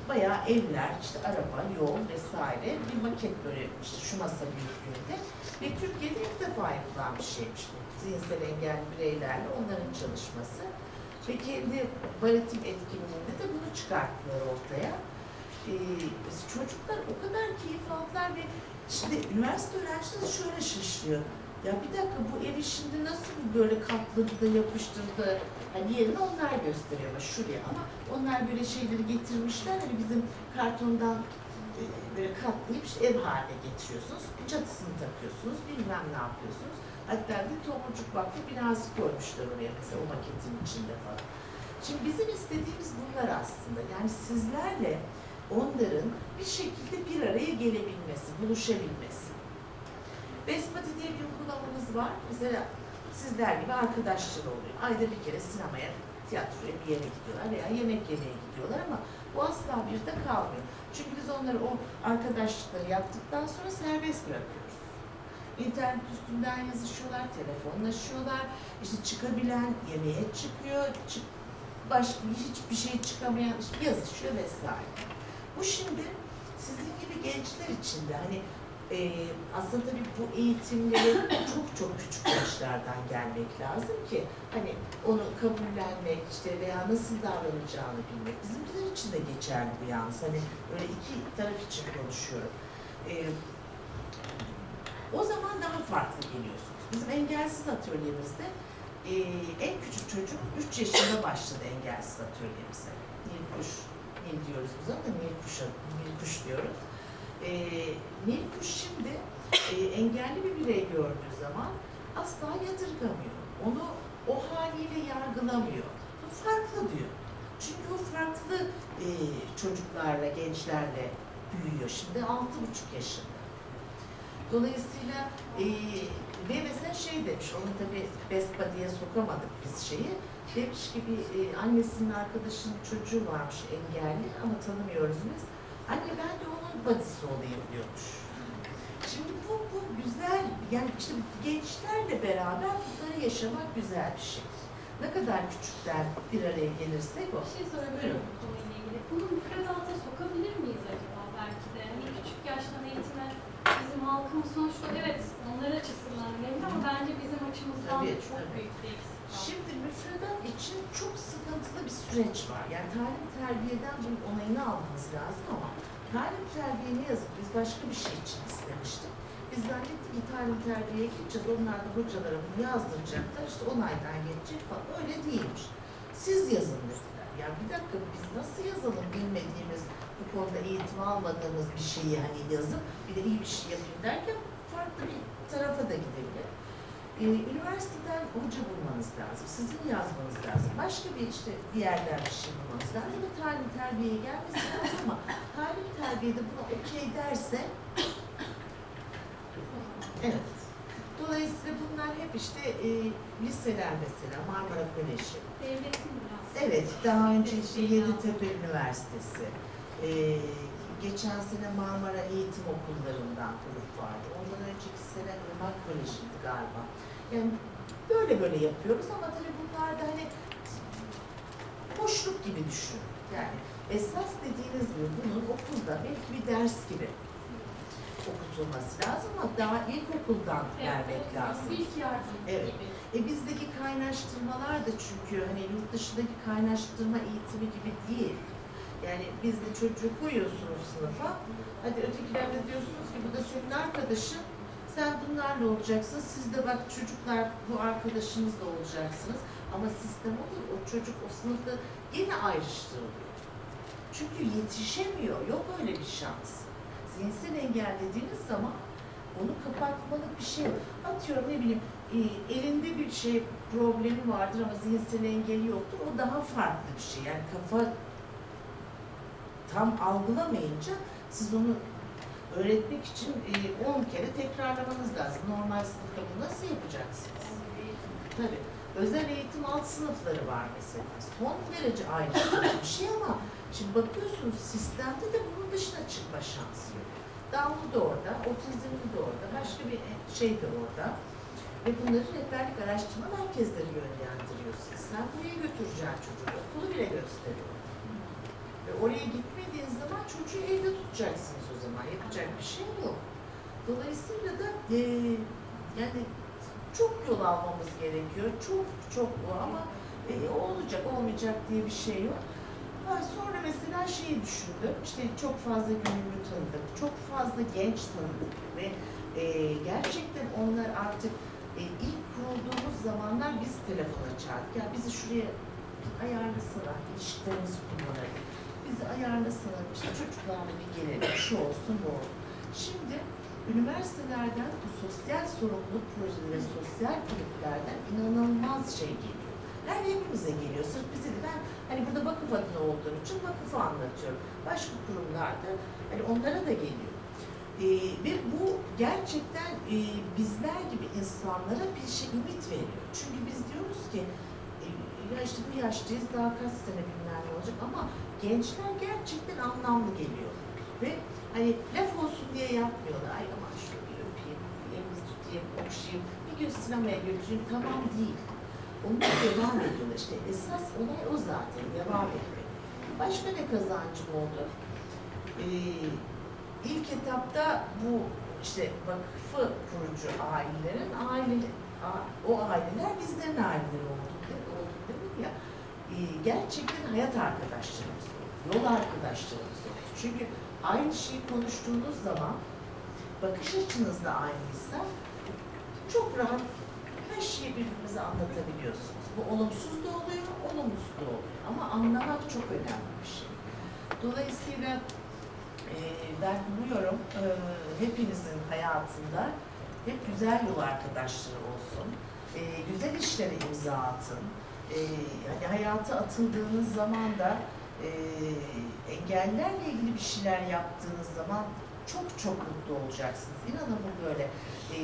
[SPEAKER 1] bayağı evler, işte araba, yol vesaire bir maket böyle işte şu masa büyüklüğünde ve Türkiye'de ilk defa yapılan bir şeymiş bu. Zihinsel engelli bireylerle onların çalışması ve kendi baritim etkinliğinde de bunu çıkarttılar ortaya. Ee, çocuklar o kadar keyif aldılar ve Şimdi üniversite öğrencileri şöyle şaşırıyor. Ya bir dakika bu evi şimdi nasıl böyle katladı, yapıştırdı? Hani yerini onlar gösteriyor ama şuraya ama onlar böyle şeyleri getirmişler. Hani bizim kartondan e, böyle katlayıp ev haline getiriyorsunuz. Çatısını takıyorsunuz, bilmem ne yapıyorsunuz. Hatta bir Tomurcuk Vakfı binası koymuşlar oraya mesela o maketin içinde falan. Şimdi bizim istediğimiz bunlar aslında. Yani sizlerle onların bir şekilde bir araya gelebilmesi, buluşabilmesi. Besmati diye bir uygulamamız var. Mesela sizler gibi arkadaşlar oluyor. Ayda bir kere sinemaya, tiyatroya bir yere gidiyorlar veya yemek yemeye gidiyorlar ama bu asla bir de kalmıyor. Çünkü biz onları o arkadaşlıkları yaptıktan sonra serbest bırakıyoruz. İnternet üstünden yazışıyorlar, telefonlaşıyorlar. İşte çıkabilen yemeğe çıkıyor, çık, başka hiçbir şey çıkamayan yazışıyor vesaire. Bu şimdi sizin gibi gençler için de hani e, aslında tabii bu eğitimleri çok çok küçük yaşlardan gelmek lazım ki hani onu kabullenmek işte veya nasıl davranacağını bilmek. Bizimkiler için de geçerli bu yalnız. Hani böyle iki taraf için konuşuyorum. E, o zaman daha farklı geliyorsunuz. Bizim engelsiz atölyemizde e, en küçük çocuk 3 yaşında başladı engelsiz atölyemize. Nilkuş Nil diyoruz biz ama Nilkuş, Nilkuş diyoruz. E, Nilkuş şimdi e, engelli bir birey gördüğü zaman asla yadırgamıyor. Onu o haliyle yargılamıyor. Bu farklı diyor. Çünkü o farklı e, çocuklarla, gençlerle büyüyor. Şimdi altı buçuk yaşında. Dolayısıyla e, ve mesela şey demiş, onu tabii Bespa diye sokamadık biz şeyi. Demiş ki bir e, annesinin arkadaşının çocuğu varmış engelli ama tanımıyoruz biz. Anne ben de onun badisi olayım diyormuş. Şimdi bu, bu güzel, yani işte gençlerle beraber bunları yaşamak güzel bir şey. Ne kadar küçükten bir araya gelirsek o.
[SPEAKER 2] Bir şey sorabilirim bu konuyla ilgili. Bunu müfredata sokabilir miyiz acaba belki de? Hani küçük yaştan eğitime bizim halkımız sonuçta evet onlar açısından önemli ama bence bizim açımızdan
[SPEAKER 1] Tabii,
[SPEAKER 2] çok
[SPEAKER 1] tabii.
[SPEAKER 2] büyük bir eksik.
[SPEAKER 1] Şimdi müfredat için çok sıkıntılı bir süreç var. Yani talim terbiyeden bunun onayını almamız lazım ama talim terbiye ne yazık biz başka bir şey için istemiştik. Biz zannettik ki talim terbiyeye gideceğiz, onlar da hocalara bunu yazdıracaklar, işte onaydan geçecek falan. Öyle değilmiş. Siz yazın dediler. Ya bir dakika biz nasıl yazalım bilmediğimiz, bu konuda eğitim almadığımız bir şeyi hani yazıp bir de iyi bir şey yapayım derken farklı bir tarafa da gidebilir. Ee, üniversiteden hoca bulmanız lazım, sizin yazmanız lazım. Başka bir işte yerden bir şey bulmanız lazım ve talim terbiyeye gelmesi lazım ama talim terbiyede buna okey derse evet. Dolayısıyla bunlar hep işte e, liseler mesela Marmara Koleji.
[SPEAKER 2] Devletin biraz.
[SPEAKER 1] Evet, daha önce işte Yeditepe Üniversitesi, e, geçen sene Marmara Eğitim Okullarından grup vardı. Ondan önceki sene Irmak Koleji'ydi galiba. Böyle böyle yapıyoruz ama tabii bunlar da hani boşluk gibi düşün. Yani esas dediğiniz gibi bunun okulda belki bir ders gibi okutulması lazım ama daha ilkokuldan
[SPEAKER 2] Evet,
[SPEAKER 1] vermek
[SPEAKER 2] o-
[SPEAKER 1] lazım.
[SPEAKER 2] İlk yardım
[SPEAKER 1] Evet.
[SPEAKER 2] gibi.
[SPEAKER 1] E bizdeki kaynaştırmalar da çünkü hani yurt dışındaki kaynaştırma eğitimi gibi değil. Yani bizde çocuğu koyuyorsunuz sınıfa, hadi ötekilerde diyorsunuz ki bu da senin arkadaşın, sen bunlarla olacaksın, siz de bak çocuklar bu arkadaşınızla olacaksınız. Ama sistem olur, o çocuk o sınıfta yine ayrıştırılıyor. Çünkü yetişemiyor, yok öyle bir şans. Zihinsel engel dediğiniz zaman onu kapatmalık bir şey. Atıyorum ne bileyim e, elinde bir şey problemi vardır ama zihinsel engeli yoktur. O daha farklı bir şey. Yani kafa tam algılamayınca siz onu öğretmek için 10 kere tekrarlamanız lazım. Normal sınıfta bunu nasıl yapacaksınız? Tabii. Özel eğitim alt sınıfları var mesela. Son derece ayrıştırıcı bir şey ama şimdi bakıyorsunuz sistemde de bunun dışına çıkma şansı yok. Down'u da orada, otizmli de orada, başka bir şey de orada. Ve bunları rehberlik araştırma merkezleri yönlendiriyor sizi. Sen buraya götüreceksin çocuğu, okulu bile gösteriyor. Oraya gitmediğiniz zaman çocuğu evde tutacaksınız o zaman. Yapacak bir şey yok. Dolayısıyla da eee yani çok yol almamız gerekiyor. Çok çok bu ama e, olacak olmayacak diye bir şey yok. Ha, sonra mesela şeyi düşündüm. İşte çok fazla gönüllü tanıdık, çok fazla genç tanıdık ve e, gerçekten onlar artık e, ilk kurulduğumuz zamanlar biz telefon açardık. Ya bizi şuraya ayarlasana, ilişkilerimizi kullanalım. Bizi ayarlasana, işte çocuklarla bir gelelim, şu olsun bu olsun. Şimdi üniversitelerden bu sosyal sorumluluk projeleri sosyal kulüplerden inanılmaz şey geliyor. Her hepimize geliyor. Sırf bize de ben hani burada vakıf adına olduğum için vakıfı anlatıyorum. Başka kurumlarda hani onlara da geliyor. Ee, ve bu gerçekten e, bizler gibi insanlara bir şey ümit veriyor. Çünkü biz diyoruz ki e, ya işte bu yaştayız daha kaç sene bilmem ne olacak ama gençler gerçekten anlamlı geliyor. Ve hani laf olsun diye yapmıyorlar. Ay aman şunu bir öpeyim, elimizi tutayım, okşayayım, bir gün sinemaya götüreyim tamam değil. Onlar devam ediyorlar. İşte esas olay o zaten, devam etmek. Başka ne kazancım oldu? Ee, ilk etapta bu işte vakfı kurucu ailelerin aile, o aileler bizlerin aileleri oldu, oldu dedim ya. Ee, gerçekten hayat arkadaşlarımız yol arkadaşlarımız oldu. Çünkü aynı şeyi konuştuğunuz zaman bakış açınız da aynıysa çok rahat her şeyi birbirimize anlatabiliyorsunuz. Bu olumsuz da oluyor, olumsuz da oluyor. Ama anlamak çok önemli bir şey. Dolayısıyla e, ben umuyorum e, hepinizin hayatında hep güzel yol arkadaşları olsun. E, güzel işlere imza atın. e, hani hayata atıldığınız zaman da e, engellerle ilgili bir şeyler yaptığınız zaman çok çok mutlu olacaksınız. İnanın bu böyle. E,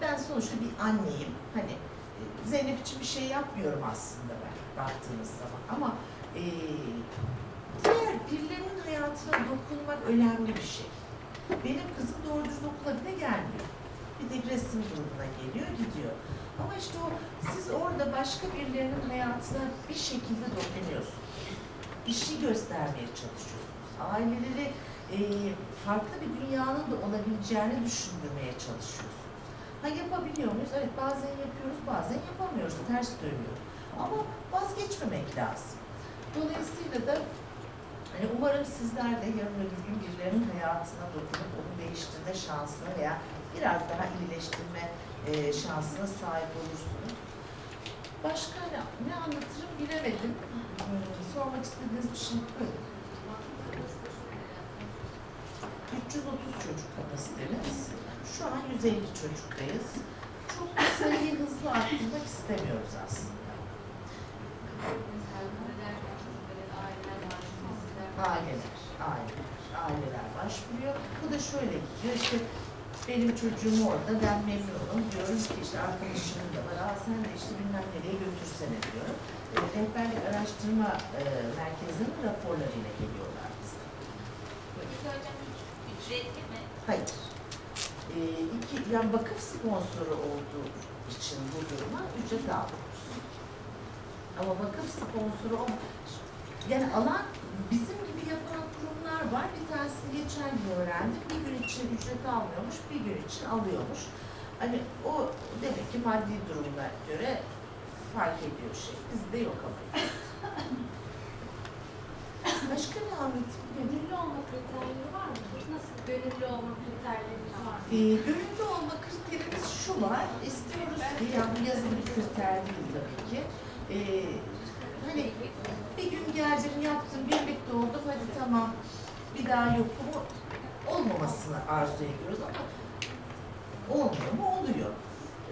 [SPEAKER 1] ben sonuçta bir anneyim. Hani e, Zeynep için bir şey yapmıyorum aslında ben baktığınız zaman. Ama e, diğer birilerinin hayatına dokunmak önemli bir şey. Benim kızım doğru düzgün okula bile gelmiyor. Bir de resim geliyor, gidiyor. Ama işte o siz orada başka birilerinin hayatına bir şekilde dokunuyorsunuz. Bir şey göstermeye çalışıyorsunuz. Aileleri e, farklı bir dünyanın da olabileceğini düşündürmeye çalışıyorsunuz. Ha yapabiliyor muyuz? Evet bazen yapıyoruz, bazen yapamıyoruz. Ters dönüyor. Ama vazgeçmemek lazım. Dolayısıyla da hani umarım sizler de yarın öbür gün birilerinin hayatına dokunup onu değiştirme şansına veya biraz daha iyileştirme e, şansına sahip olursunuz. Başka ne, ne anlatırım bilemedim. Sormak istediğiniz bir şey buyurun. 330 çocuk kapasitemiz. Şu an 150 çocuktayız. Çok sayıyı hızlı arttırmak istemiyoruz aslında. Aileler, aileler, aileler başvuruyor. Bu da şöyle gidiyor işte benim çocuğum orada ben memnunum diyorum ki işte arkadaşımın da var. Aa sen de işte bilmem nereye götürsene diyorum. Rehberlik araştırma e, merkezinin raporlarıyla geliyorlar bize.
[SPEAKER 3] Ücretli mi?
[SPEAKER 1] Hayır. E, iki, yani vakıf sponsoru olduğu için bu duruma ücret almıyoruz. Ama vakıf sponsoru yani alan bizim gibi yapan kurumlar var. Bir tanesini geçen gün öğrendim. Bir gün için ücret almıyormuş, bir gün için alıyormuş. Hani o demek ki maddi durumuna göre fark ediyor şey. Bizde yok ama. *laughs* Başka ne anlatayım?
[SPEAKER 2] Gönüllü olma kriterleri var mı? Nasıl gönüllü olma kriterleriniz var mı?
[SPEAKER 1] Ee, gönüllü olma kriterimiz şu var. İstiyoruz ki, yani bu yazılı bir kriter değil tabii ki. Ee, hani bir gün geldim, yaptım, birlikte olduk, hadi tamam bir daha yok mu? Olmamasını arzu ediyoruz ama olmuyor mu? Oluyor.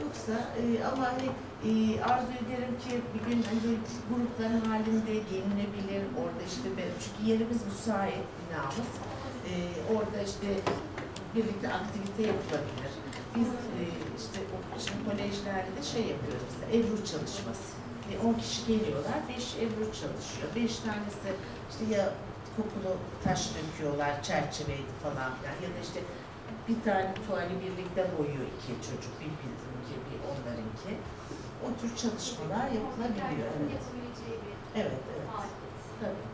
[SPEAKER 1] Yoksa e, ama hani e, arzu ederim ki bir gün hani grupların halinde gelinebilir, orada işte benim, çünkü yerimiz müsait binamız. E, orada işte birlikte aktivite yapılabilir. Biz e, işte şimdi kolejlerde de şey yapıyoruz mesela Ebru çalışması. E, 10 kişi geliyorlar, 5 Ebru çalışıyor. 5 tanesi işte ya kokulu taş döküyorlar, çerçeveydi falan filan ya da işte bir tane tuvali birlikte boyuyor iki çocuk, bir bizimki, bir onlarınki. O tür çalışmalar yapılabiliyor. Evet, evet. evet. Tabii.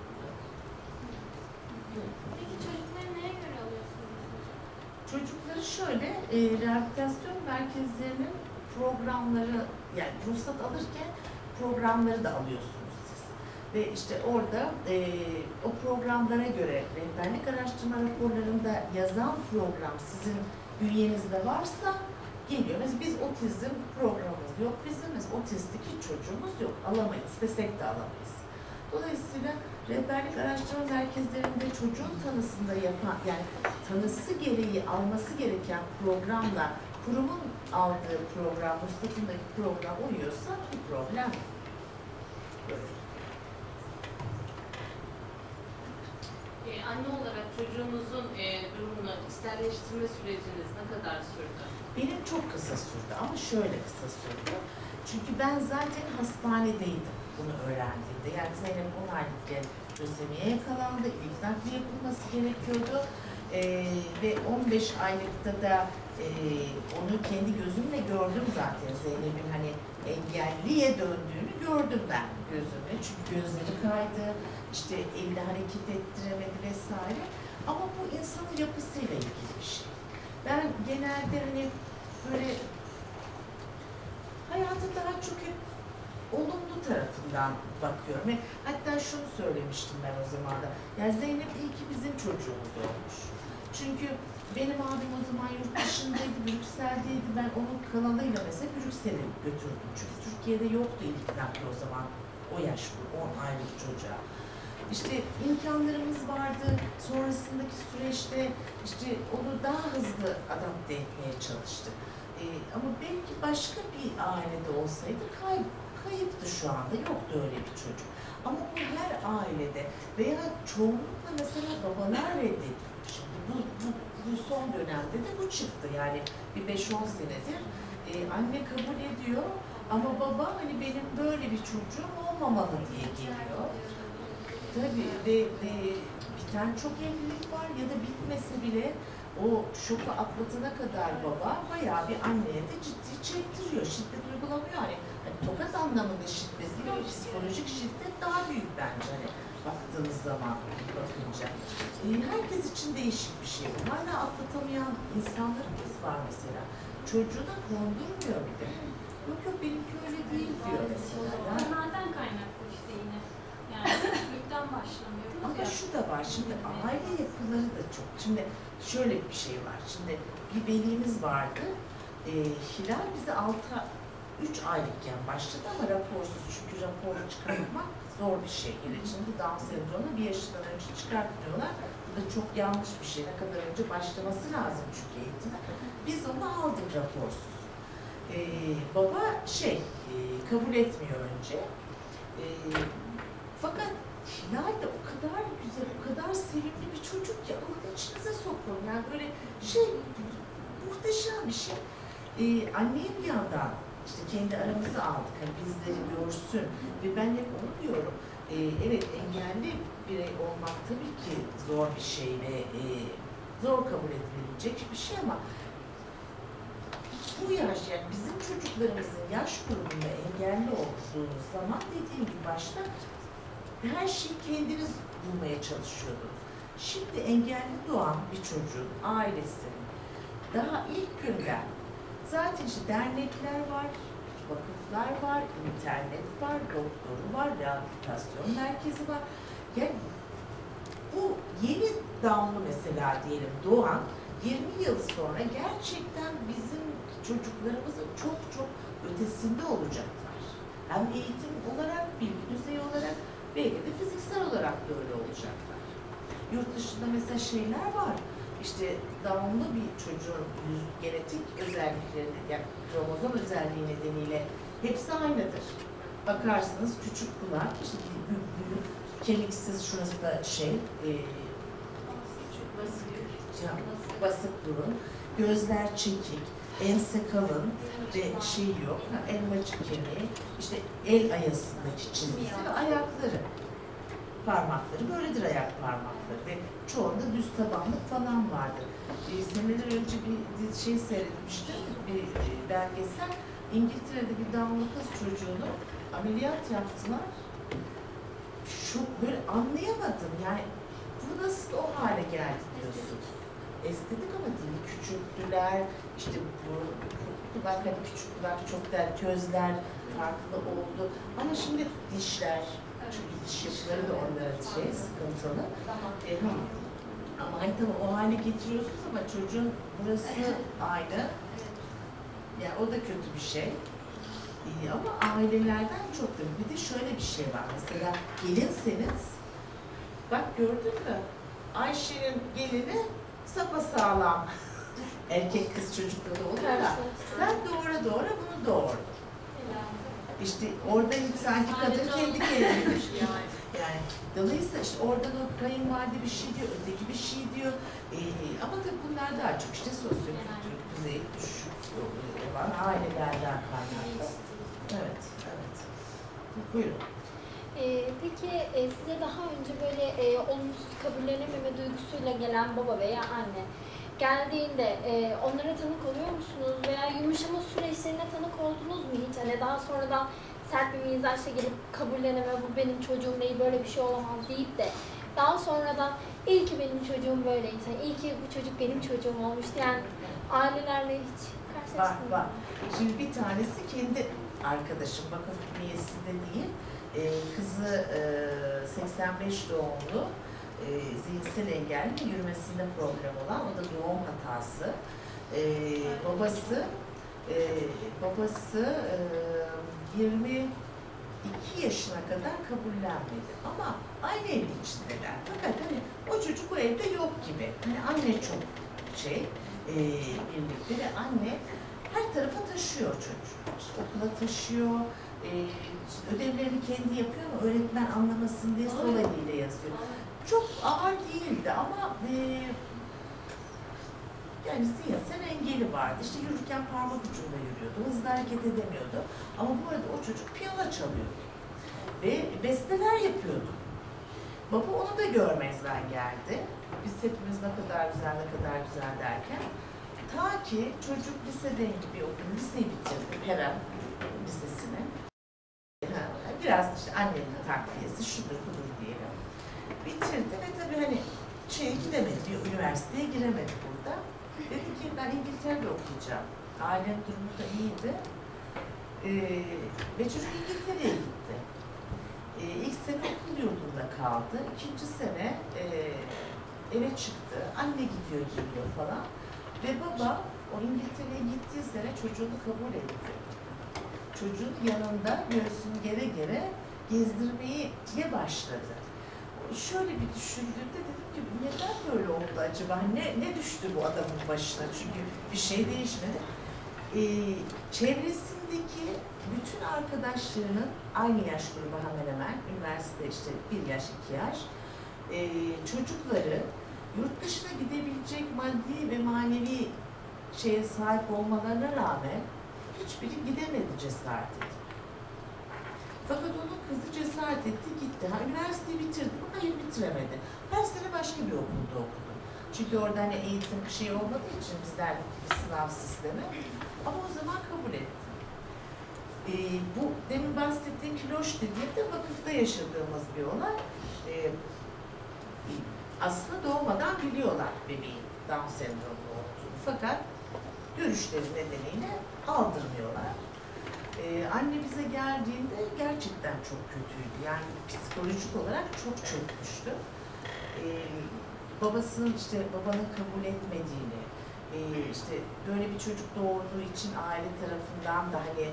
[SPEAKER 2] Peki çocukları neye göre alıyorsunuz?
[SPEAKER 1] Çocukları şöyle, e, rehabilitasyon merkezlerinin programları, yani ruhsat alırken programları da alıyorsunuz siz. Ve işte orada e, o programlara göre rehberlik araştırma raporlarında yazan program sizin bünyenizde varsa geliyor. Mesela biz otizm programımız yok. Bizim mesela otistik hiç çocuğumuz yok. Alamayız. İstesek de alamayız. Dolayısıyla rehberlik araştırma merkezlerinde çocuğun tanısında yapan, yani tanısı gereği alması gereken programla kurumun aldığı program, ruhsatındaki program uyuyorsa bir problem.
[SPEAKER 3] Ee, anne olarak çocuğunuzun e, durumunu içselleştirme süreciniz ne kadar sürdü?
[SPEAKER 1] Benim çok kısa sürdü ama şöyle kısa sürdü. Çünkü ben zaten hastanedeydim bunu öğrendiğimde. Yani Zeynep 10 aylıkken lösemiye yakalandı, ilk nakli yapılması gerekiyordu. Ee, ve 15 aylıkta da e, onu kendi gözümle gördüm zaten Zeynep'in hani engelliye döndüğünü gördüm ben gözümle. Çünkü gözleri kaydı, işte elini hareket ettiremedi vesaire. Ama bu insanın yapısıyla ilgili bir şey. Ben genelde hani böyle hayata daha çok hep olumlu tarafından bakıyorum. Hatta şunu söylemiştim ben o zaman da. Ya Zeynep iyi ki bizim çocuğumuz olmuş. Çünkü benim abim o zaman yurt dışındaydı, Brüksel'deydi. Ben onun kanalıyla mesela Brüksel'e götürdüm. Çünkü Türkiye'de yoktu ilk nakli o zaman. O yaş bu, 10 aylık çocuğa. İşte imkanlarımız vardı. Sonrasındaki süreçte işte onu daha hızlı adapte etmeye çalıştık. Ee, ama belki başka bir ailede olsaydı kay, kayıptı şu anda. Yoktu öyle bir çocuk. Ama bu her ailede veya çoğunlukla mesela babalar reddediyor. Şimdi bu, bu, bu son dönemde de bu çıktı. Yani bir 5-10 senedir e, anne kabul ediyor ama baba hani benim böyle bir çocuğum olmamalı diye geliyor. Tabii ve, ve biten çok evlilik var ya da bitmese bile o şoku atlatana kadar baba bayağı bir anneye de ciddi çektiriyor. Şiddet uygulamıyor. Hani, hani tokat anlamında şiddet değil psikolojik şiddet daha büyük bence hani baktığınız zaman bakınca. Ee, herkes için değişik bir şey. Hala atlatamayan insanlarımız var mesela. Çocuğu da kondurmuyor bir de. Yok yok benimki öyle değil diyor mesela.
[SPEAKER 2] Onlardan kaynaklı. Başlamıyoruz
[SPEAKER 1] Ama
[SPEAKER 2] ya.
[SPEAKER 1] şu da var, şimdi aile yapıları da çok. Şimdi şöyle bir şey var, şimdi bir velimiz vardı. Ee, Hilal bize 6 3 aylıkken başladı ama raporsuz çünkü rapor çıkartmak zor bir şey. Hele şimdi Down sendromu bir yaşından önce çıkartmıyorlar. Bu da çok yanlış bir şey. Ne kadar önce başlaması lazım çünkü eğitime. Biz onu aldık raporsuz. Ee, baba şey, e, kabul etmiyor önce. Ee, fakat Hilal de o kadar güzel, o kadar sevimli bir çocuk ki alın içinize sokun. Yani böyle şey, muhteşem bir şey. Ee, annem bir yandan işte kendi aramızı aldık. Hani bizleri görsün. Ve ben hep onu diyorum. Ee, evet engelli birey olmak tabii ki zor bir şey ve e, zor kabul edilebilecek bir şey ama bu yaş yani bizim çocuklarımızın yaş grubunda engelli olduğunuz zaman dediğim gibi başta her şeyi kendiniz bulmaya çalışıyordunuz. Şimdi engelli doğan bir çocuğun ailesi daha ilk günden zaten işte dernekler var, vakıflar var, internet var, doktoru var, rehabilitasyon merkezi var. Yani bu yeni damlı mesela diyelim doğan 20 yıl sonra gerçekten bizim çocuklarımızın çok çok ötesinde olacaklar. Hem eğitim olarak, bilgi düzeyi olarak belki de fiziksel olarak da öyle olacaklar. Yurt dışında mesela şeyler var. İşte devamlı bir çocuğun yüz genetik özellikleri, yani kromozom özelliği nedeniyle hepsi aynıdır. Bakarsınız küçük kulak, işte büyük, büyük kemiksiz şurası da şey, e, basık burun, gözler çekik, ense kalın ve şey yok, elmacık kemiği, işte el ayasındaki çizgisi ve ayakları, parmakları böyledir ayak parmakları ve çoğunda düz tabanlık falan vardır. E, seneler önce bir şey seyretmiştim, bir e, belgesel. İngiltere'de bir damla kız çocuğunu ameliyat yaptılar. Çok böyle anlayamadım yani bu nasıl o hale geldi diyorsun. Estetik ama değil, küçülttüler, işte bu kulak hani küçük kulak çok der, gözler farklı oldu. Ama şimdi dişler, çünkü diş yapıları da onların şey, sıkıntılı. E, ama hani tamam o hale getiriyorsunuz ama çocuğun burası aynı. Ya o da kötü bir şey. İyi ama ailelerden çok da bir de şöyle bir şey var. Mesela gelinseniz bak gördün mü? Ayşe'nin gelini sapasağlam. *laughs* Erkek kız çocukları olur ya. Sen doğra doğra bunu doğur. İşte orada sanki kadın kendi *laughs* kendine
[SPEAKER 3] yani.
[SPEAKER 1] yani dolayısıyla işte oradan o kayınvalide bir şey diyor, öteki bir şey diyor. Ee, ama tabii bunlar daha çok işte sosyokültürel düzeyi düşük olan ailelerden kaynaklı. Evet, evet. Buyurun.
[SPEAKER 4] Ee, peki e, size daha önce böyle e, olumsuz kabullenememe duygusuyla gelen baba veya anne geldiğinde e, onlara tanık oluyor musunuz veya yumuşama süreçlerine tanık oldunuz mu hiç? Hani daha sonradan sert bir mizaçla gelip kabulleneme bu benim çocuğum değil böyle bir şey olamaz deyip de daha sonradan iyi ki benim çocuğum böyleydi. Hani iyi ki bu çocuk benim çocuğum olmuştu. Yani ailelerle hiç
[SPEAKER 1] Var,
[SPEAKER 4] karşılaştınız
[SPEAKER 1] var.
[SPEAKER 4] mı?
[SPEAKER 1] Şimdi bir tanesi kendi arkadaşım, vakıf üyesinde değil. Ee, kızı e, 85 doğumlu, e, zihinsel engelli, yürümesinde problem olan, o da doğum hatası. Ee, babası, e, babası e, 22 yaşına kadar kabullenmedi. Ama aynı evin içindeler. Fakat hani o çocuk o evde yok gibi. Hani anne çok şey, e, birlikte ve anne her tarafa taşıyor çocuk. İşte okula taşıyor, e, ödevlerini kendi yapıyor ama öğretmen anlamasın diye sol eliyle yazıyor. Çok ağır değildi ama e, yani zihinsel engeli vardı. İşte yürürken parmak ucunda yürüyordu, hızlı hareket edemiyordu. Ama bu arada o çocuk piyano çalıyordu ve besteler yapıyordu. Baba onu da görmezden geldi. Biz hepimiz ne kadar güzel, ne kadar güzel derken. Ta ki çocuk liseden gibi okul, liseyi bitirdi, Peren Lisesi'ni. Biraz işte annenin takviyesi, şudur budur. Bitirdi ve tabii hani şeye gidemedi, üniversiteye giremedi burada. Dedi ki ben İngiltere'de okuyacağım. Ailem durumu da iyiydi. Ee, ve çocuk İngiltere'ye gitti. Ee, ilk sene okul yurdunda kaldı. İkinci sene e, eve çıktı. Anne gidiyor geliyor falan. Ve baba o İngiltere'ye gittiği sene çocuğunu kabul etti. Çocuğun yanında göğsünü gere gere gezdirmeye başladı. Şöyle bir düşündüğümde dedim ki neden böyle oldu acaba? Ne, ne düştü bu adamın başına? Çünkü bir şey değişmedi. Ee, çevresindeki bütün arkadaşlarının aynı yaş grubu hemen hemen, üniversite işte bir yaş, iki yaş, ee, çocukları yurt dışına gidebilecek maddi ve manevi şeye sahip olmalarına rağmen hiçbiri gidemedi cesaret edip. Fakat onun kızı cesaret etti gitti. Ha, üniversiteyi bitirdi mi? Hayır bitiremedi. Her sene başka bir okulda okudu. Çünkü orada hani eğitim bir şey olmadığı için bizler bir sınav sistemi. Ama o zaman kabul etti. Ee, bu demin bahsettiğim kiloş dediğim de vakıfta yaşadığımız bir olay. Ee, aslında doğmadan biliyorlar bebeğin Down sendromu olduğunu. Fakat görüşleri nedeniyle aldırmıyorlar. Ee, anne bize geldiğinde gerçekten çok kötüydü. Yani psikolojik olarak çok çökmüştü. Ee, babasının işte babanın kabul etmediğini, e, işte böyle bir çocuk doğurduğu için aile tarafından da hani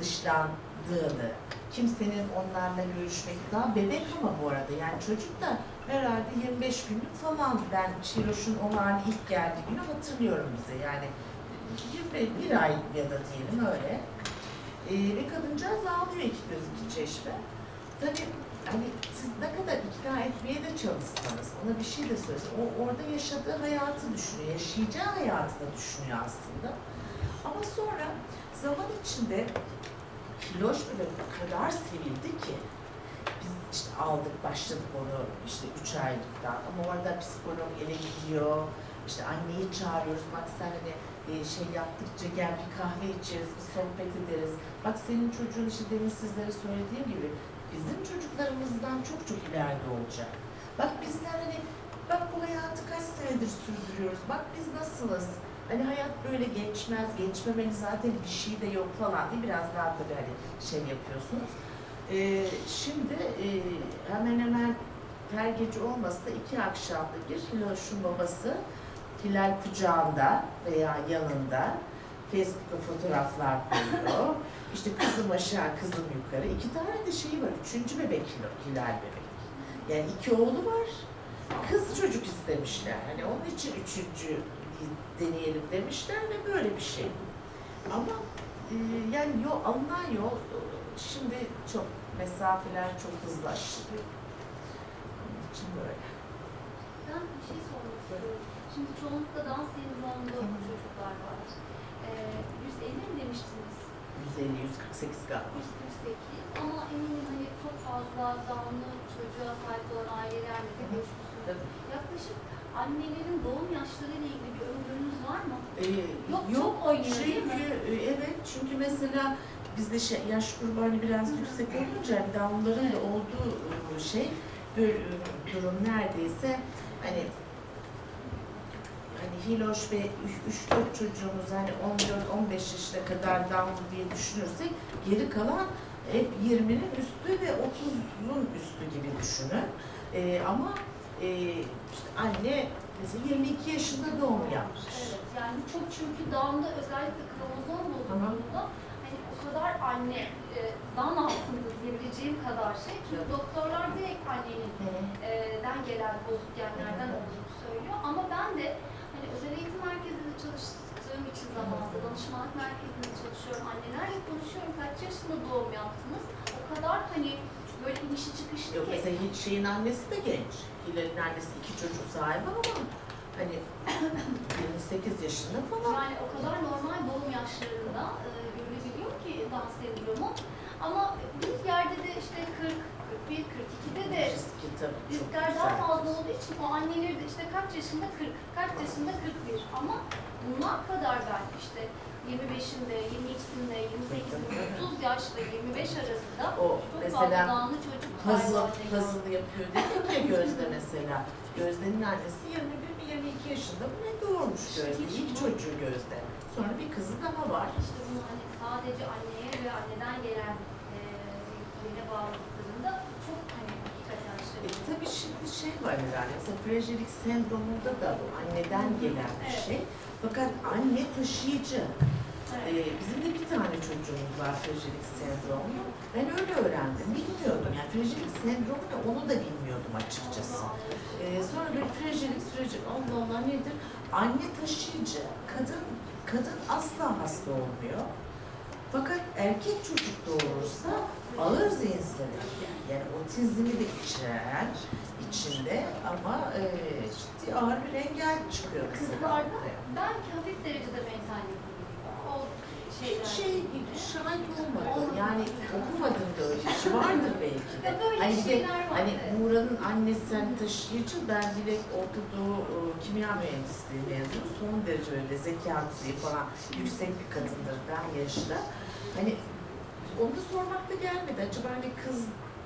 [SPEAKER 1] dışlandığını, kimsenin onlarla görüşmek, daha bebek ama bu arada yani çocuk da herhalde 25 günlük falan ben Şiroş'un o hali ilk geldiği günü hatırlıyorum bize yani 21 bir ay ya da diyelim öyle. Ee, ve kadıncağız ağlıyor iki göz iki çeşme. Tabii hani siz ne kadar ikna etmeye de çalışsanız, ona bir şey de söyleseniz, o orada yaşadığı hayatı düşünüyor, yaşayacağı hayatı da düşünüyor aslında. Ama sonra zaman içinde Kiloş böyle o kadar sevildi ki biz işte aldık başladık onu işte üç aylıktan ama orada psikolog ele gidiyor işte anneyi çağırıyoruz bak sen hani e, şey yaptıkça gel bir kahve içeriz bir sohbet ederiz. Bak senin çocuğun işte demin sizlere söylediğim gibi bizim çocuklarımızdan çok çok ileride olacak. Bak bizler hani bak bu hayatı kaç senedir sürdürüyoruz bak biz nasılız? Hani hayat böyle geçmez, geçmemeli zaten bir şey de yok falan diye biraz daha tabii hani şey yapıyorsunuz. Ee, şimdi e, hemen hemen her gece olmasa da iki akşamda bir Hiloş'un babası Hilal kucağında veya yanında Facebook'a fotoğraflar koyuyor. İşte kızım aşağı, kızım yukarı. İki tane de şeyi var. Üçüncü bebek Hilal bebek. Yani iki oğlu var. Kız çocuk istemişler. Hani onun için üçüncü deneyelim demişler ve böyle bir şey. Ama e, yani yol, alınan yol şimdi çok mesafeler çok hızlı aşılıyor. Onun için böyle.
[SPEAKER 5] Ben bir şey sormak istiyorum. Şimdi çoğunlukla Down sendromlu çocuklar var. Ee, 150 mi demiştiniz?
[SPEAKER 1] 150 148 galiba.
[SPEAKER 5] 148 ama eminim hani çok fazla Down'lu çocuğa sahip olan ailelerle de görüşmüşsünüz. Yaklaşık annelerin doğum yaşlarıyla ilgili bir öngörünüz var mı?
[SPEAKER 1] Ee,
[SPEAKER 5] Yok, çok oynuyor değil
[SPEAKER 1] çünkü, e, Evet çünkü mesela bizde şey, yaş grubu hani biraz yüksek olunca bir daha onların da olduğu e, şey böyle durum neredeyse hani hani Hiloş ve 3-4 çocuğumuz hani 14-15 yaşına kadar down diye düşünürsek geri kalan hep 20'nin üstü ve 30'un üstü gibi düşünün. Ee, ama e, işte anne mesela 22 yaşında doğum yapmış.
[SPEAKER 5] Evet yani çok çünkü Down'da özellikle kromozom bozukluğunda hani o kadar anne e, dan altında diyebileceğim kadar şey. Çünkü doktorlar direkt annenin e, den gelen bozuk genlerden olduğunu söylüyor. Ama ben de özel eğitim merkezinde çalıştığım için zamanda danışmanlık merkezinde çalışıyorum. Annelerle konuşuyorum. Kaç yaşında doğum yaptınız? O kadar hani böyle inişi çıkışlı
[SPEAKER 1] Yok
[SPEAKER 5] ki.
[SPEAKER 1] mesela hiç şeyin annesi de genç. Hilal'in annesi iki çocuk sahibi ama hani *clears throat* 28 yaşında falan.
[SPEAKER 5] Yani o kadar normal doğum yaşlarında e, görülebiliyor ki Down sendromu. Ama bir yerde de işte 40, 41, 42'de de riskler daha fazla olduğu için o anneleri de işte kaç yaşında 40, kaç yaşında 41 ama bunlar kadar ben işte 25'inde, 22'sinde, 28'inde, 30 yaşla 25 arasında
[SPEAKER 1] O
[SPEAKER 5] çok fazla
[SPEAKER 1] mesela
[SPEAKER 5] Down'lı çocuk
[SPEAKER 1] puzzle, puzzle yapıyor dedik ya Gözde mesela. Gözde'nin annesi 21 mi 22 yaşında mı ne doğurmuş Gözde. İlk çocuğu Gözde. Sonra bir kızı daha var.
[SPEAKER 5] İşte bunu hani sadece anneye ve anneden gelen e, zevklerine bağladıklarında çok hani hakikaten
[SPEAKER 1] E, tabii şimdi şey var herhalde. Mesela frajilik sendromunda da bu anneden gelen bir şey. Fakat anne taşıyıcı. Ee, bizim de bir tane çocuğumuz var frajilik sendromu. Ben öyle öğrendim. Bilmiyordum. Yani frajilik sendromu ne onu da bilmiyordum açıkçası. Ee, sonra bir frajilik süreci Allah Allah nedir? Anne taşıyıcı, kadın kadın asla hasta olmuyor. Fakat erkek çocuk doğurursa ağır zihinsel yani otizmi de içeren içinde ama e, ciddi ağır bir engel çıkıyor.
[SPEAKER 5] Kızlarda belki hafif derecede mental şeyler.
[SPEAKER 1] Şey şahit olmadım. Yani okumadım da öyle bir şey. Vardır belki de.
[SPEAKER 5] Böyle
[SPEAKER 1] Hani bir de
[SPEAKER 5] şeyler var.
[SPEAKER 1] Hani. Muğra'nın annesi hani taşıyıcı, ben direkt Orta Doğu e, kimya mühendisliği mezunu. Son derece öyle zekası falan yüksek bir kadındır ben yaşta. Hani onu da sormak da gelmedi. Acaba hani kız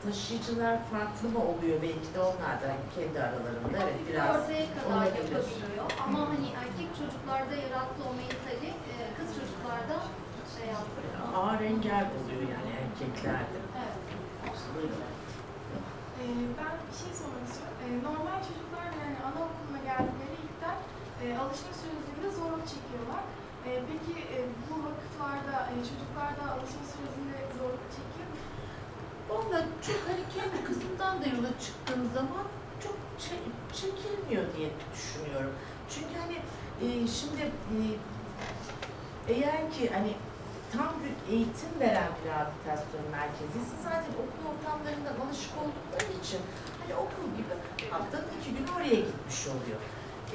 [SPEAKER 1] taşıyıcılar farklı mı oluyor belki de onlar da hani kendi aralarında evet biraz
[SPEAKER 5] ortaya kadar yapabiliyor. Ama hani erkek çocuklarda yarattığı o mentali e, kız çocuklarda şey yapıyor.
[SPEAKER 1] ağır engel oluyor yani erkeklerde.
[SPEAKER 5] Evet.
[SPEAKER 6] Ee, ben bir şey sormak istiyorum. Ee, normal çocuklar yani anaokuluna geldikleri ilkten e, alışma sürecinde zorluk çekiyorlar. Ee, peki e, bu vakıflarda e, çocuklar da alışma mu?
[SPEAKER 1] Valla çok hani kendi kızımdan da yola çıktığım zaman çok çe- çekilmiyor diye düşünüyorum. Çünkü hani e, şimdi e, eğer ki hani tam bir eğitim veren bir rehabilitasyon merkezi zaten okul ortamlarından alışık oldukları için hani okul gibi haftanın iki gün oraya gitmiş oluyor.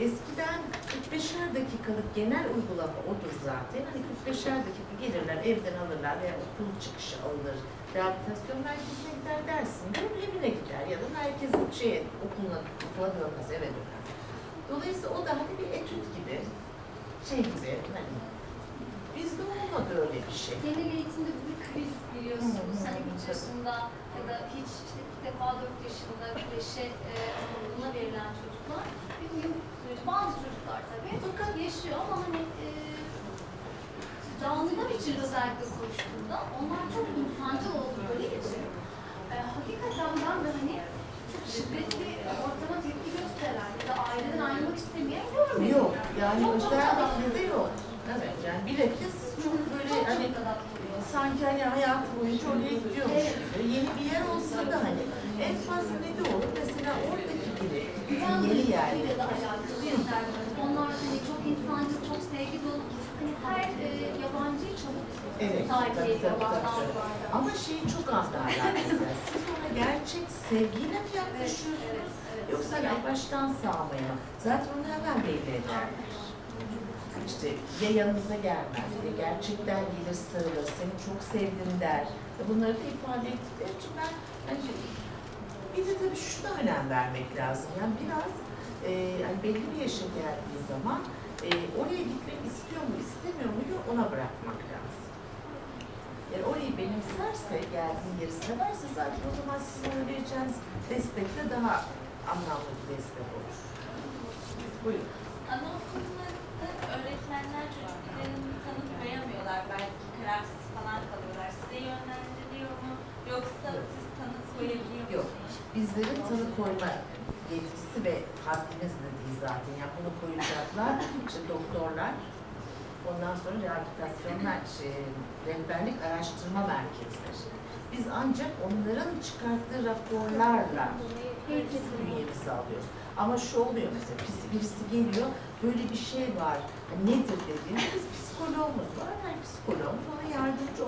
[SPEAKER 1] Eskiden 45'er dakikalık genel uygulama odur zaten. Hani 45'er dakika gelirler, evden alırlar veya okul çıkışı alınır. Rehabilitasyon merkezine gider dersin. Görür evine gider ya da merkezin şey, okuluna, okula dönmez, eve döner. Dolayısıyla o da hani bir etüt gibi, şey gibi, hani bizde olmadı öyle bir şey.
[SPEAKER 5] Genel eğitimde bir kriz biliyorsunuz.
[SPEAKER 1] Hı hı,
[SPEAKER 5] Hani 3
[SPEAKER 1] tabii.
[SPEAKER 5] yaşında ya da hiç işte ilk defa 4 yaşında kreşe e, okuluna verilen çocuklar bir uyum süreci. Bazı çocuklar tabii
[SPEAKER 1] Fakat
[SPEAKER 5] yaşıyor ama hani e, dağınıklar için özellikle konuştuğumda onlar çok insancıl oldukları için e, hakikaten ben de hani çok şiddetli ortama tepki gösteren ya da aileden ayrılmak istemeyen görmedim.
[SPEAKER 1] yok, yani
[SPEAKER 5] Çok çok
[SPEAKER 1] özellikle de yok. Evet, yani bilakis çok böyle
[SPEAKER 5] Çok
[SPEAKER 1] hani sanki hani hayatı boyunca oraya gidiyormuş
[SPEAKER 5] Evet.
[SPEAKER 1] gibi. Yeni bir yer olsa da hani en fazla ne de olur? Mesela oradaki biri, yeni yer.
[SPEAKER 5] eser. Onlar hani çok insancıl, çok sevgi dolu. Hani her e, yabancıyı çabuk
[SPEAKER 1] Evet, tabii,
[SPEAKER 5] ediyorlar.
[SPEAKER 1] Ama şeyi çok *laughs* anlarlar mesela. Siz ona gerçek sevgiyle mi
[SPEAKER 5] Evet,
[SPEAKER 1] yaklaşıyorsunuz?
[SPEAKER 5] evet, evet.
[SPEAKER 1] Yoksa hani baştan sağmaya? Zaten onu hemen belli ederler. İşte ya yanınıza gelmez, ya gerçekten gelir sarılır, seni çok sevdim der. Bunları da ifade ettikleri için ben hani bir de tabii şuna önem vermek lazım. Yani biraz e, hani belli bir yaşa geldiği zaman e, oraya gitmek istiyor mu, istemiyor mu ona bırakmak lazım. Yani orayı benimserse, geldiği yeri severse zaten o zaman sizin vereceğiniz destek de daha anlamlı bir destek olur. Buyurun.
[SPEAKER 7] Anaokullarında öğretmenler çocuklarını tanı koyamıyorlar. Belki kararsız falan kalıyorlar. Size yönlendiriliyor mu? Yoksa siz tanı koyabiliyor
[SPEAKER 1] Yok.
[SPEAKER 7] musunuz?
[SPEAKER 1] Bizlerin tanı koyma yetkisi ve haddimiz de değil zaten. Yani bunu koyacaklar işte doktorlar, ondan sonra rehabilitasyonlar, şey, rehberlik araştırma merkezleri. Biz ancak onların çıkarttığı raporlarla bünyemizi alıyoruz. Ama şu oluyor mesela birisi, geliyor böyle bir şey var hani nedir dediğinde biz psikolog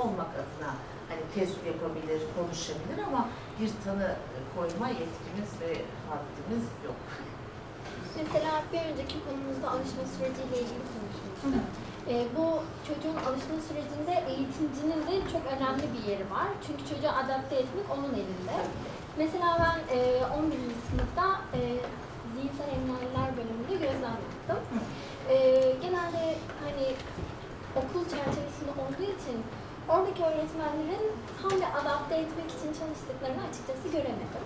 [SPEAKER 1] olmak adına hani test yapabilir, konuşabilir ama bir tanı e, koyma yetkimiz ve haddimiz yok.
[SPEAKER 4] Mesela bir önceki konumuzda alışma süreciyle ilgili konuşmuştuk. Ee, bu çocuğun alışma sürecinde eğitimcinin de çok önemli bir yeri var. Çünkü çocuğu adapte etmek onun elinde. Mesela ben e, 11. sınıfta e, zihinsel engelliler bölümünde gözlem yaptım. E, genelde hani okul çerçevesinde olduğu için oradaki öğretmenlerin tam bir adapte etmek için çalıştıklarını göremedim.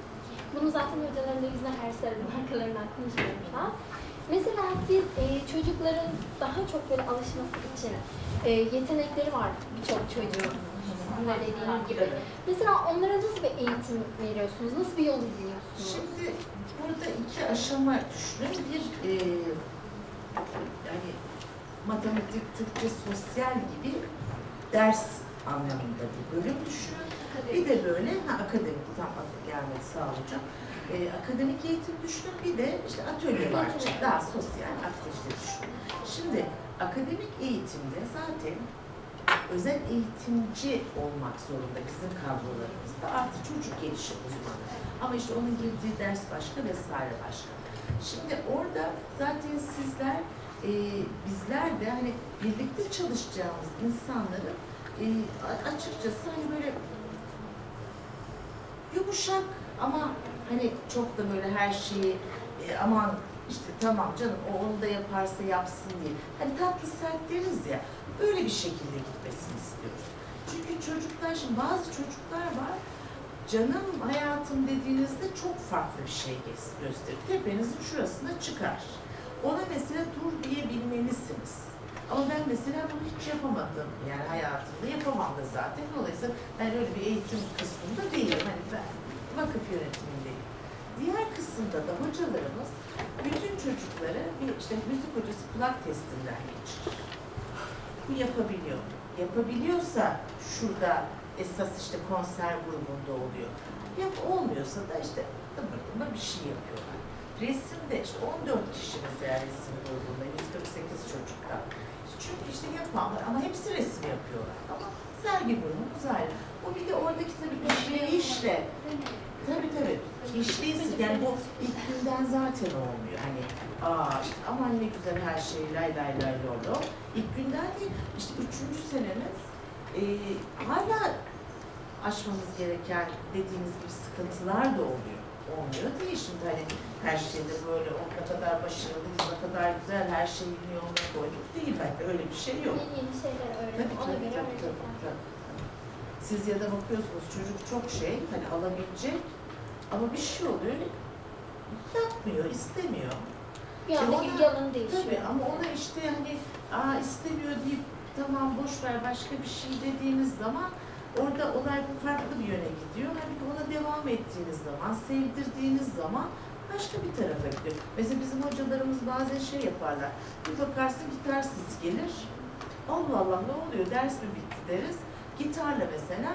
[SPEAKER 4] Bunu zaten hocaların da yüzüne her sarılım arkalarından konuşuyorlar. Mesela siz e, çocukların daha çok böyle alışması için e, yetenekleri var birçok çocuğun. Sizin de dediğiniz gibi. Mesela onlara nasıl bir eğitim veriyorsunuz? Nasıl bir yol izliyorsunuz?
[SPEAKER 1] Şimdi burada iki aşama düşünün. Bir e, yani matematik, Türkçe, sosyal gibi ders anlamında bir bölüm düşünün. Bir de böyle ha, akademik tam adı gelmedi sağ olacağım. E, akademik eğitim düşünün. Bir de işte atölye var. Daha sosyal aktivite düşünün. Şimdi akademik eğitimde zaten özel eğitimci olmak zorunda bizim kadrolarımızda. Artı çocuk gelişim uzmanı. Ama işte onun girdiği ders başka vesaire başka. Şimdi orada zaten sizler e, bizler de hani birlikte çalışacağımız insanları e, açıkçası hani böyle yumuşak ama hani çok da böyle her şeyi e, aman işte tamam canım o onu da yaparsa yapsın diye. Hani tatlı sert deriz ya öyle bir şekilde gitmesini istiyoruz. Çünkü çocuklar şimdi bazı çocuklar var canım hayatım dediğinizde çok farklı bir şey gö- gösterir. Tepenizin şurasına çıkar. Ona mesela dur diyebilmelisiniz. Ama ben mesela bunu hiç yapamadım. Yani hayatımda yapamam da zaten. Dolayısıyla ben öyle bir eğitim kısmında değilim. Hani ben vakıf yönetimindeyim. Diğer kısımda da hocalarımız bütün çocukları bir işte müzik hocası kulak testinden geçirir. Bu yapabiliyor. Yapabiliyorsa şurada esas işte konser grubunda oluyor. Yap olmuyorsa da işte dımbır dımbır bir şey yapıyorlar. Resimde işte 14 kişi mesela resim grubunda 148 çocuktan. Çünkü işte yapanlar ama hepsi resim yapıyorlar. Ama sergi grubumuz ayrı. O bir de oradaki tabii işleyişle Tabii tabii. İşleyiz. Yani bu ilk günden zaten olmuyor. Hani aa işte aman ne güzel her şey lay lay lay lolo. İlk günden değil. İşte üçüncü seneniz e, hala aşmamız gereken dediğiniz gibi sıkıntılar da oluyor. Olmuyor değil şimdi hani her şeyde böyle o kadar başarılıyız, ne kadar güzel her şeyi yoluna koyduk değil belki öyle bir şey yok.
[SPEAKER 4] Yeni yeni şeyler öğrenip ona
[SPEAKER 1] tabii
[SPEAKER 4] göre
[SPEAKER 1] tabii tabii. tabii. Siz ya da bakıyorsunuz çocuk çok şey hani alabilecek ama bir şey oluyor yapmıyor, istemiyor.
[SPEAKER 4] Bir anda
[SPEAKER 1] ona-
[SPEAKER 4] ilgi alanı değişiyor.
[SPEAKER 1] Tabii ama ona işte hani aa istemiyor deyip tamam boş ver başka bir şey dediğiniz zaman orada olay farklı bir yöne gidiyor. Halbuki ona devam ettiğiniz zaman, sevdirdiğiniz zaman başka bir tarafa gidiyor. Mesela bizim hocalarımız bazen şey yaparlar. Bir bakarsın gitar sesi gelir. Allah Allah ne oluyor ders mi bitti deriz. Gitarla mesela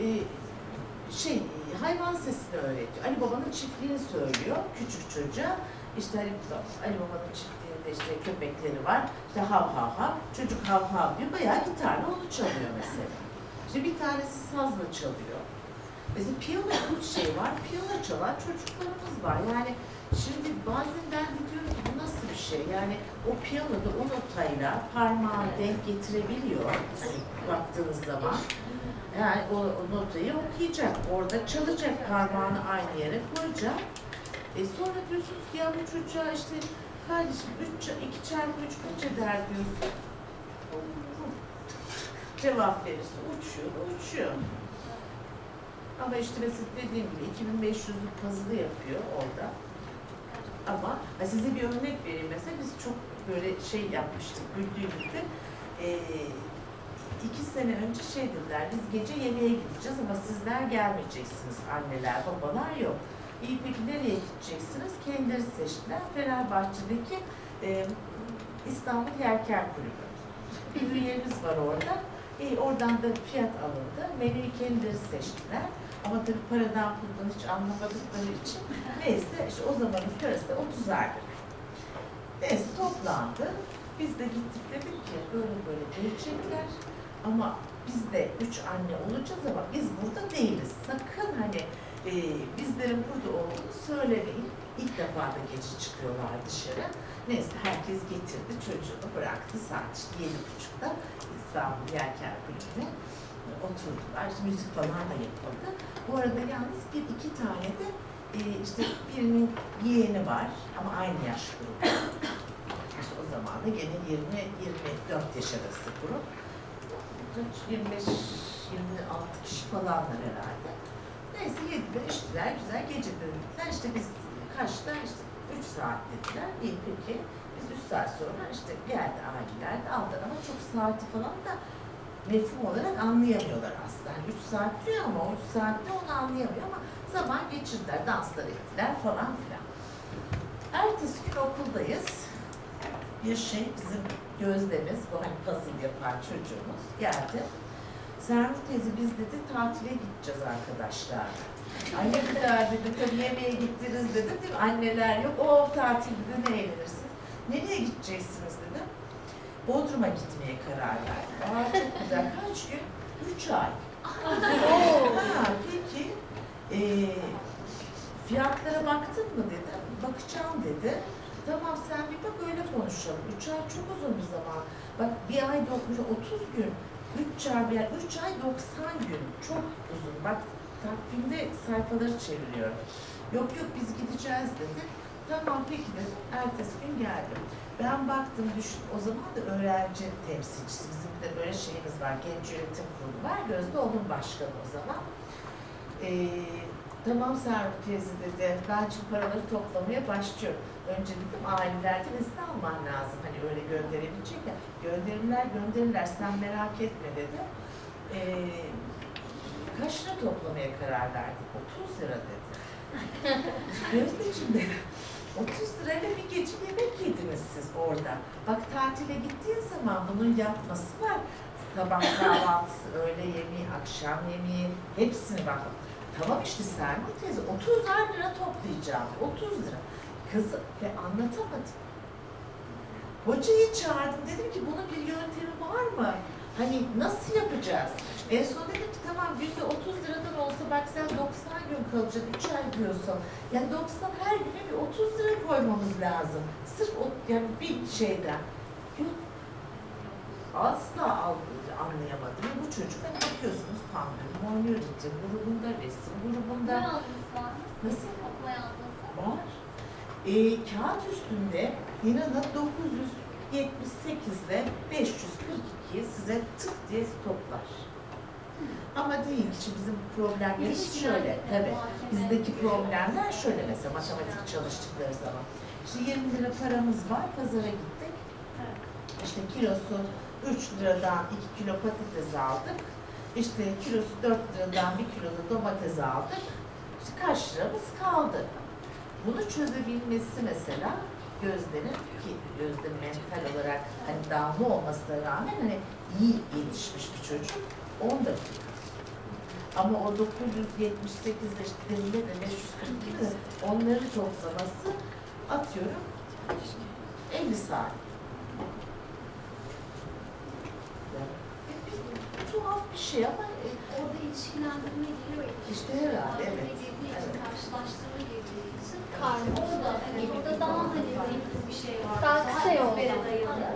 [SPEAKER 1] e, şey hayvan sesini öğretiyor. Ali Baba'nın çiftliğini söylüyor küçük çocuğa. İşte Ali, Ali Baba'nın çiftliğinde işte köpekleri var. İşte hav hav hav. Çocuk hav hav diyor. Bayağı gitarla onu çalıyor mesela. İşte bir tanesi sazla çalıyor. Mesela piyano bir şey var. Piyano çalan çocuklarımız var. Yani şimdi bazen ben de diyorum ki bu nasıl bir şey? Yani o piyanoda o notayla parmağı denk getirebiliyor. Baktığınız zaman. Yani o, o notayı okuyacak, orada çalacak, parmağını aynı yere koyacak. E sonra diyorsunuz ki ya bu çocuğa işte kardeşim 3, 2 çarpı 3 kaç eder diyorsun. Cevap verirse uçuyor, uçuyor. Ama işte mesela dediğim gibi 2500'lük puzzle yapıyor orada. Ama size bir örnek vereyim mesela biz çok böyle şey yapmıştık güldüğümüzde. Ee, iki sene önce şey dediler, biz gece yemeğe gideceğiz ama sizler gelmeyeceksiniz anneler, babalar yok. İyi peki nereye gideceksiniz? Kendileri seçtiler. Fenerbahçe'deki e, İstanbul Yerken Kulübü. Bir üyemiz var orada. E, oradan da fiyat alındı. Menüyü kendileri seçtiler. Ama tabii paradan puldan hiç anlamadıkları için neyse işte o zamanın parası da 30 lira. Neyse toplandı. Biz de gittik dedik ki böyle böyle gelecekler. ama biz de üç anne olacağız ama biz burada değiliz. Sakın hani e, bizlerin burada olduğunu söylemeyin. İlk defa da gece çıkıyorlar dışarı. Neyse herkes getirdi çocuğunu bıraktı saat işte yedi buçukta İstanbul Yelken Kulübü'ne oturdular. İşte müzik falan da yapıldı. Bu arada yalnız bir iki tane de e, işte birinin yeğeni var ama aynı yaş grubu. İşte o zaman da gene 20-24 yaş arası grup. Kaç? 25 26 kişi falanlar herhalde. Neyse yediler, içtiler, güzel gece döndüler. İşte biz kaçta işte 3 saat dediler. İyi peki. Biz 3 saat sonra işte geldi aileler de aldılar ama çok saati falan da mefhum olarak anlayamıyorlar aslında. Yani 3 saat diyor ama o 3 saatte onu anlayamıyor ama zaman geçirdiler, danslar ettiler falan filan. Ertesi gün okuldayız. Bir şey bizim Gözdemiz, bu hani puzzle yapan çocuğumuz geldi. Servis teyze biz dedi tatile gideceğiz arkadaşlar. Ay ne güzel dedi, tabii yemeğe gittiniz dedim değil mi? Anneler yok, o tatilde ne eğlenirsiniz? Nereye gideceksiniz dedim. Bodrum'a gitmeye karar verdik. Aa çok güzel, kaç gün? Üç ay. ha, peki, ee, fiyatlara baktın mı dedim. Bakacağım dedi. Tamam sen bir bak öyle konuşalım. Üç ay çok uzun bir zaman. Bak bir ay dokmuş 30 gün. Üç çarpı yani üç ay 90 gün. Çok uzun. Bak takvimde sayfaları çeviriyorum. Yok yok biz gideceğiz dedi. Tamam peki dedim. Ertesi gün geldim. Ben baktım düşün. O zaman da öğrenci temsilcisi. Bizim de böyle şeyimiz var. Genç yönetim kurulu var. Gözde onun başkanı o zaman. Ee, tamam Servet teyze dedi. Ben şimdi paraları toplamaya başlıyorum. Önce dedim ailelerden izin alman lazım. Hani öyle gönderebilecek ya. Gönderirler gönderirler sen merak etme dedi. Ee, kaç lira toplamaya karar verdik? 30 lira dedi. Gözdeciğim dedi. 30 lirayla bir gece yemek yediniz siz orada. Bak tatile gittiğin zaman bunun yatması var. Sabah kahvaltısı, *laughs* öğle yemeği, akşam yemeği hepsini bak. Tamam işte Sermet teyze 30 lira toplayacağım. 30 lira. Kızı ve anlatamadım. Hocayı çağırdım. Dedim ki bunun bir yöntemi var mı? Hani nasıl yapacağız? En son dedim ki tamam günde 30 liradan olsa bak sen 90 gün kalacaksın, 3 ay diyorsun. Yani 90 her güne bir 30 lira koymamız lazım. Sırf o, yani bir şeyden. Yok. Asla anlayamadım. Bu çocuk hani bakıyorsunuz pandemi oynuyor ritim grubunda, resim grubunda.
[SPEAKER 5] yazması var?
[SPEAKER 1] Nasıl?
[SPEAKER 5] Okuma yazması.
[SPEAKER 1] Var. E, kağıt üstünde inanın 978'de 542'yi size tık diye toplar. Ama değil ki şimdi bizim problemlerimiz şöyle. Tabii. Bizdeki problemler şöyle mesela matematik çalıştıkları zaman. İşte 20 lira paramız var, pazara gittik. İşte kilosu 3 liradan 2 kilo patates aldık. İşte kilosu 4 liradan 1 kilo da domates aldık. İşte kaç liramız kaldı? Bunu çözebilmesi mesela Gözde'nin ki Gözde mental olarak hani dağlı olmasına rağmen hani iyi yetişmiş bir çocuk 10 dakika. Ama o 978'de işte derinde de 542 de onları toplaması atıyorum 50 saat. Bir tuhaf bir şey ama e,
[SPEAKER 5] Orada ilişkilendirme giriyor.
[SPEAKER 1] İşte herhalde, evet.
[SPEAKER 5] girdiği için,
[SPEAKER 1] Evet.
[SPEAKER 5] karşılaştırma girdiği için.
[SPEAKER 4] Karma.
[SPEAKER 5] Orada, evet, orada daha hani bir şey var.
[SPEAKER 4] Daha kısa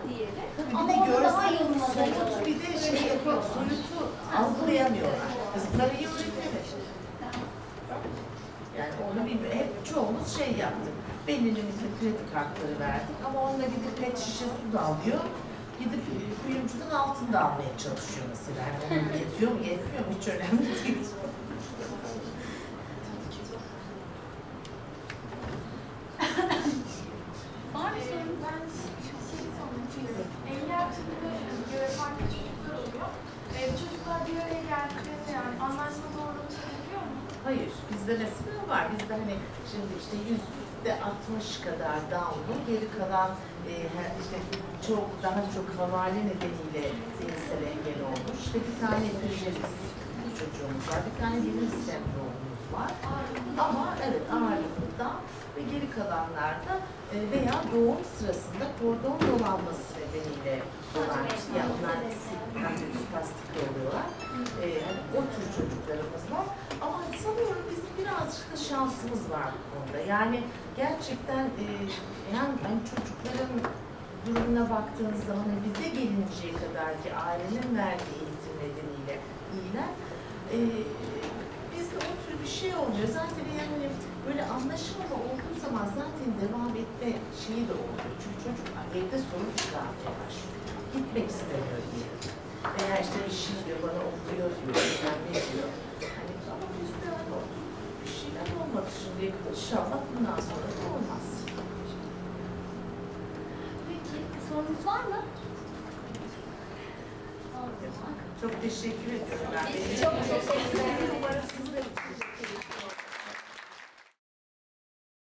[SPEAKER 5] diğeri.
[SPEAKER 1] Tabii
[SPEAKER 5] Ama
[SPEAKER 1] bir de
[SPEAKER 5] orada daha
[SPEAKER 1] görsel bir de şey yapıyor, soyutu algılayamıyorlar. Kızlar iyi öğretmemiş. Yani onu bilmiyor. Hep çoğumuz şey yaptık. Belirli bir kredi kartları verdik ama onunla gidip pet şişe su da alıyor. Gidip kuyumcudan altında almaya çalışıyor mesela. Yani onun yetiyor mu yetmiyor mu hiç önemli değil.
[SPEAKER 6] Var mı sorun? Ben bir şey sormak istiyorum. Engel türlü göre farklı çocuklar oluyor. Ee, bu çocuklar bir araya geldiklerinde yani anlaşma doğruluğunu çekebiliyor mu?
[SPEAKER 1] Hayır, bizde mesela var. Bizde hani şimdi işte yüzde 60 kadar down'lu, kalan e, işte çok daha çok havale nedeniyle zihinsel engel olmuş. İşte bir tane epilepsi çocuğumuz var, bir tane bilim sendromumuz var. Ama evet ağırlıklıda ve geri kalanlarda e, veya doğum sırasında kordon dolanması nedeniyle olan yani onlar spastik oluyorlar. E, hani o tür çocuklarımız var. Ama sanıyorum bizim birazcık da şansımız var bu konuda. Yani gerçekten e, yani hani çocukların durumuna baktığınız zaman hani bize gelinceye kadar ki ailenin verdiği eğitim nedeniyle iyiler. E, bizde o tür bir şey olmuyor. Zaten yani böyle anlaşılma olduğu zaman zaten devam etme şeyi de oluyor. Çünkü çocuk evde sorun çıkartmaya başlıyor. Gitmek istemiyor diye. Veya işte bir şey diyor, bana okuyor diyor, bilmem ne diyor. Hani ama bizde o tür bir şeyler olmadı şimdiye kadar. İnşallah bundan sonra da olmaz.
[SPEAKER 5] Peki sorunuz var mı?
[SPEAKER 1] Çok teşekkür ediyorum ben.
[SPEAKER 4] Çok teşekkür ederim.
[SPEAKER 1] Umarım siz de